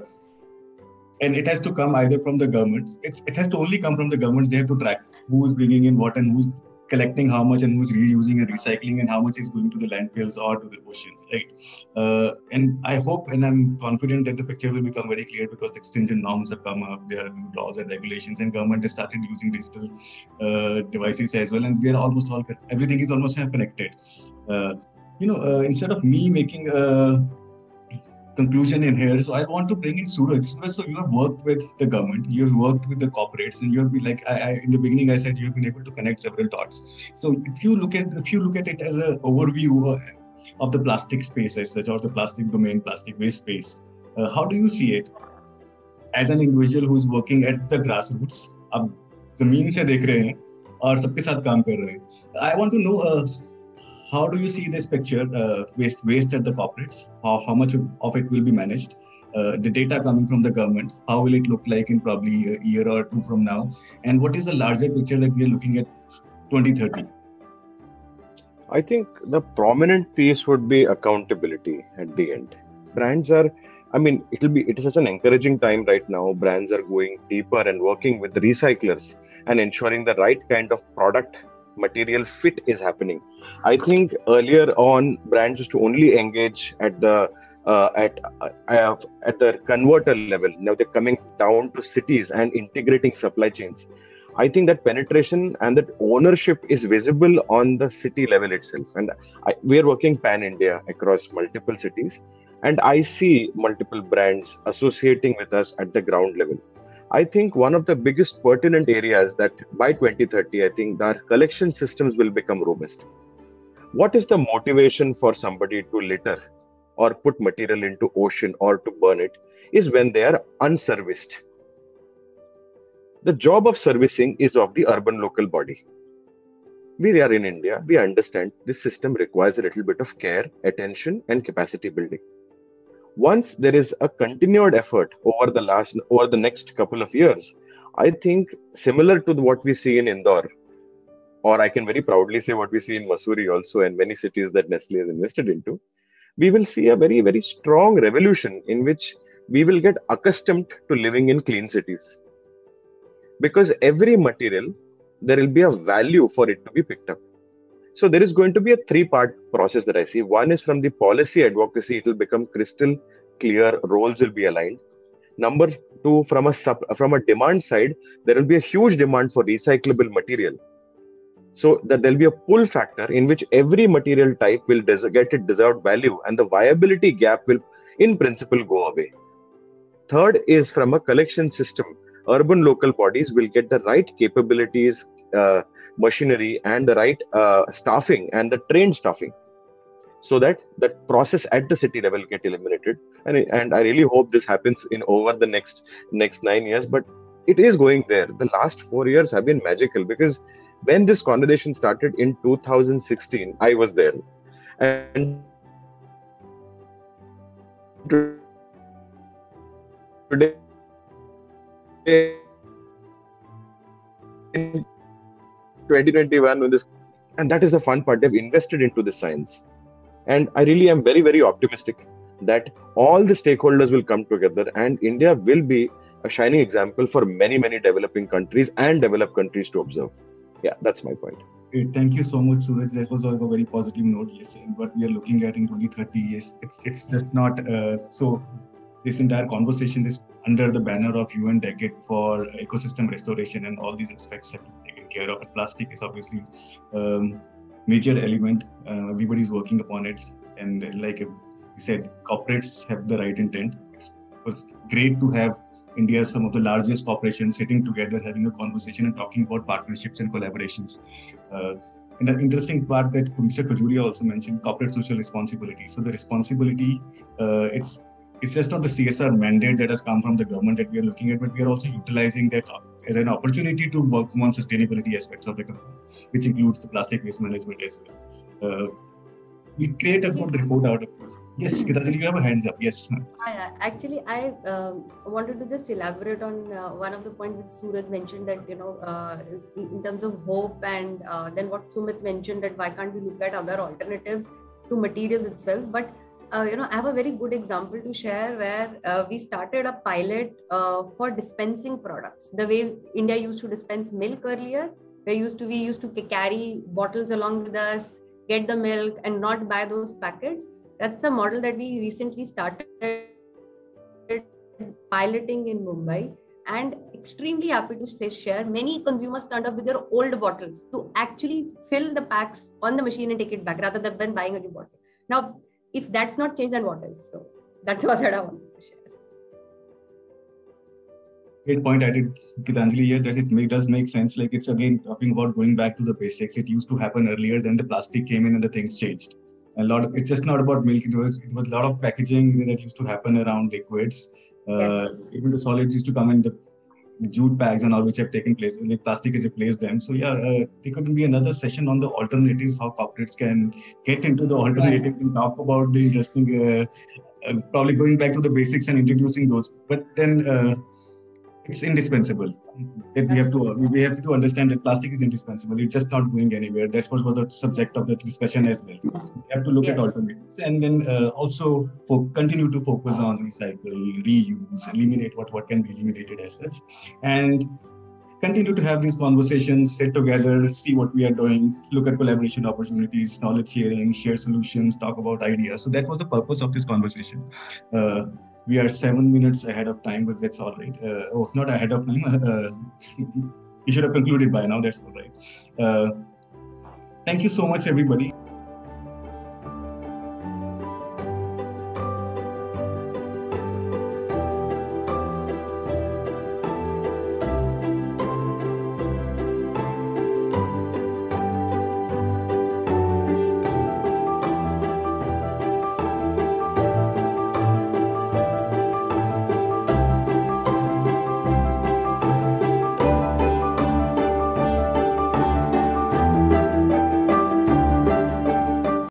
and it has to come either from the government. It, it has to only come from the government. They have to track who's bringing in what and who's collecting how much and who's reusing and recycling and how much is going to the landfills or to the oceans, right? Uh, and I hope and I'm confident that the picture will become very clear because the extension norms have come up, there are new laws and regulations, and government has started using digital uh, devices as well, and we are almost all everything is almost connected. Uh, you know, uh, instead of me making a conclusion in here. So I want to bring in Suraj. Suraj, so you have worked with the government, you have worked with the corporates, and you have been like I, I, in the beginning I said you have been able to connect several dots. So if you look at if you look at it as an overview uh, of the plastic space as such, or the plastic domain, plastic waste space, uh, how do you see it as an individual who is working at the grassroots? अब जमीन से देख रहे हैं और सबके साथ काम कर रहे हैं. I want to know. how do you see this picture uh, waste waste at the corporates? How, how much of it will be managed? Uh, the data coming from the government how will it look like in probably a year or two from now? And what is the larger picture that we are looking at 2030 i think the prominent piece would be accountability at the end. Brands are I mean, it'll be it is such an encouraging time right now. Brands are going deeper and working with recyclers and ensuring the right kind of product material fit is happening. I think earlier on, brands used to only engage at the uh, at uh, at the converter level. Now they're coming down to cities and integrating supply chains. I think that penetration and that ownership is visible on the city level itself. And I, we are working pan India across multiple cities, and I see multiple brands associating with us at the ground level. I think one of the biggest pertinent areas that by 2030, I think our collection systems will become robust. What is the motivation for somebody to litter or put material into ocean or to burn it is when they are unserviced. The job of servicing is of the urban local body. We are in India, we understand this system requires a little bit of care, attention, and capacity building once there is a continued effort over the last over the next couple of years i think similar to what we see in indore or i can very proudly say what we see in Mussoorie also and many cities that nestle has invested into we will see a very very strong revolution in which we will get accustomed to living in clean cities. Because every material there will be a value for it to be picked up so there is going to be a three-part process that I see. One is from the policy advocacy, it will become crystal clear, roles will be aligned. Number two, from a sub, from a demand side, there will be a huge demand for recyclable material. So that there'll be a pull factor in which every material type will des- get its deserved value, and the viability gap will, in principle, go away. Third is from a collection system. Urban local bodies will get the right capabilities, uh, machinery, and the right uh, staffing and the trained staffing. So that that process at the city level get eliminated. And and i really hope this happens in over the next next 9 years. But it is going there. The last 4 years have been magical because when this conversation started in 2016 i was there. And today 2021 when this and that is the fun part they've invested into the science and I really am very, very optimistic that all the stakeholders will come together and India will be a shining example for many, many developing countries and developed countries to observe. Yeah, that's my point. Thank you so much, Suraj. That was also a very positive note. Yes, and what we are looking at in 2030, yes, it's, it's just not uh, so. This entire conversation is under the banner of UN Decade for ecosystem restoration, and all these aspects care of. And plastic is obviously um, major element. Uh, everybody is working upon it, and like you said, corporates have the right intent. It was great to have India, some of the largest corporations sitting together, having a conversation and talking about partnerships and collaborations. Uh, and the interesting part that Mr. Khajuria also mentioned, corporate social responsibility. So the responsibility, uh, it's it's just not the CSR mandate that has come from the government that we are looking at, but we are also utilizing that as an opportunity to work on sustainability aspects of the company, which includes the plastic waste management as well. Uh, we create a good report out of this. Yes, Gitanjali, you have a hands up. Yes. Actually, I uh, wanted to just elaborate on uh, one of the points which Suraj mentioned that, you know, uh, in terms of hope and uh, then what Sumit mentioned that why can't we look at other alternatives to materials itself. But uh, you know, I have a very good example to share where uh, we started a pilot uh, for dispensing products. The way India used to dispense milk earlier, we used to we used to carry bottles along with us, get the milk, and not buy those packets. That's a model that we recently started piloting in Mumbai. And extremely happy to say, share many consumers turned up with their old bottles to actually fill the packs on the machine and take it back rather than buying a new bottle. Now, if that's not changed, then what is? So that's what I want to share. Great point I added, Gitanjali here that it may, does make sense. Like it's again talking about going back to the basics. It used to happen earlier, then the plastic came in and the things changed. A lot of it's just not about milk. It was it was a lot of packaging that used to happen around liquids. Uh, yes. Even the solids used to come in the jute bags and all which have taken place like plastic has replaced them. So yeah uh, there could be another session on the alternatives how corporates can get into the alternative and talk about the interesting uh, uh, probably going back to the basics and introducing those. But then uh, it's indispensable. That we have to we have to understand that plastic is indispensable. It's just not going anywhere. That's what was the subject of the discussion as well. So we have to look yes. at alternatives and then uh, also fo- continue to focus on recycle reuse eliminate what what can be eliminated as such and continue to have these conversations sit together see what we are doing look at collaboration opportunities knowledge sharing share solutions talk about ideas. So that was the purpose of this conversation. Uh, we are seven minutes ahead of time, but that's all right. Uh, oh, not ahead of time. Uh, we should have concluded by now. That's all right. Uh, thank you so much, everybody.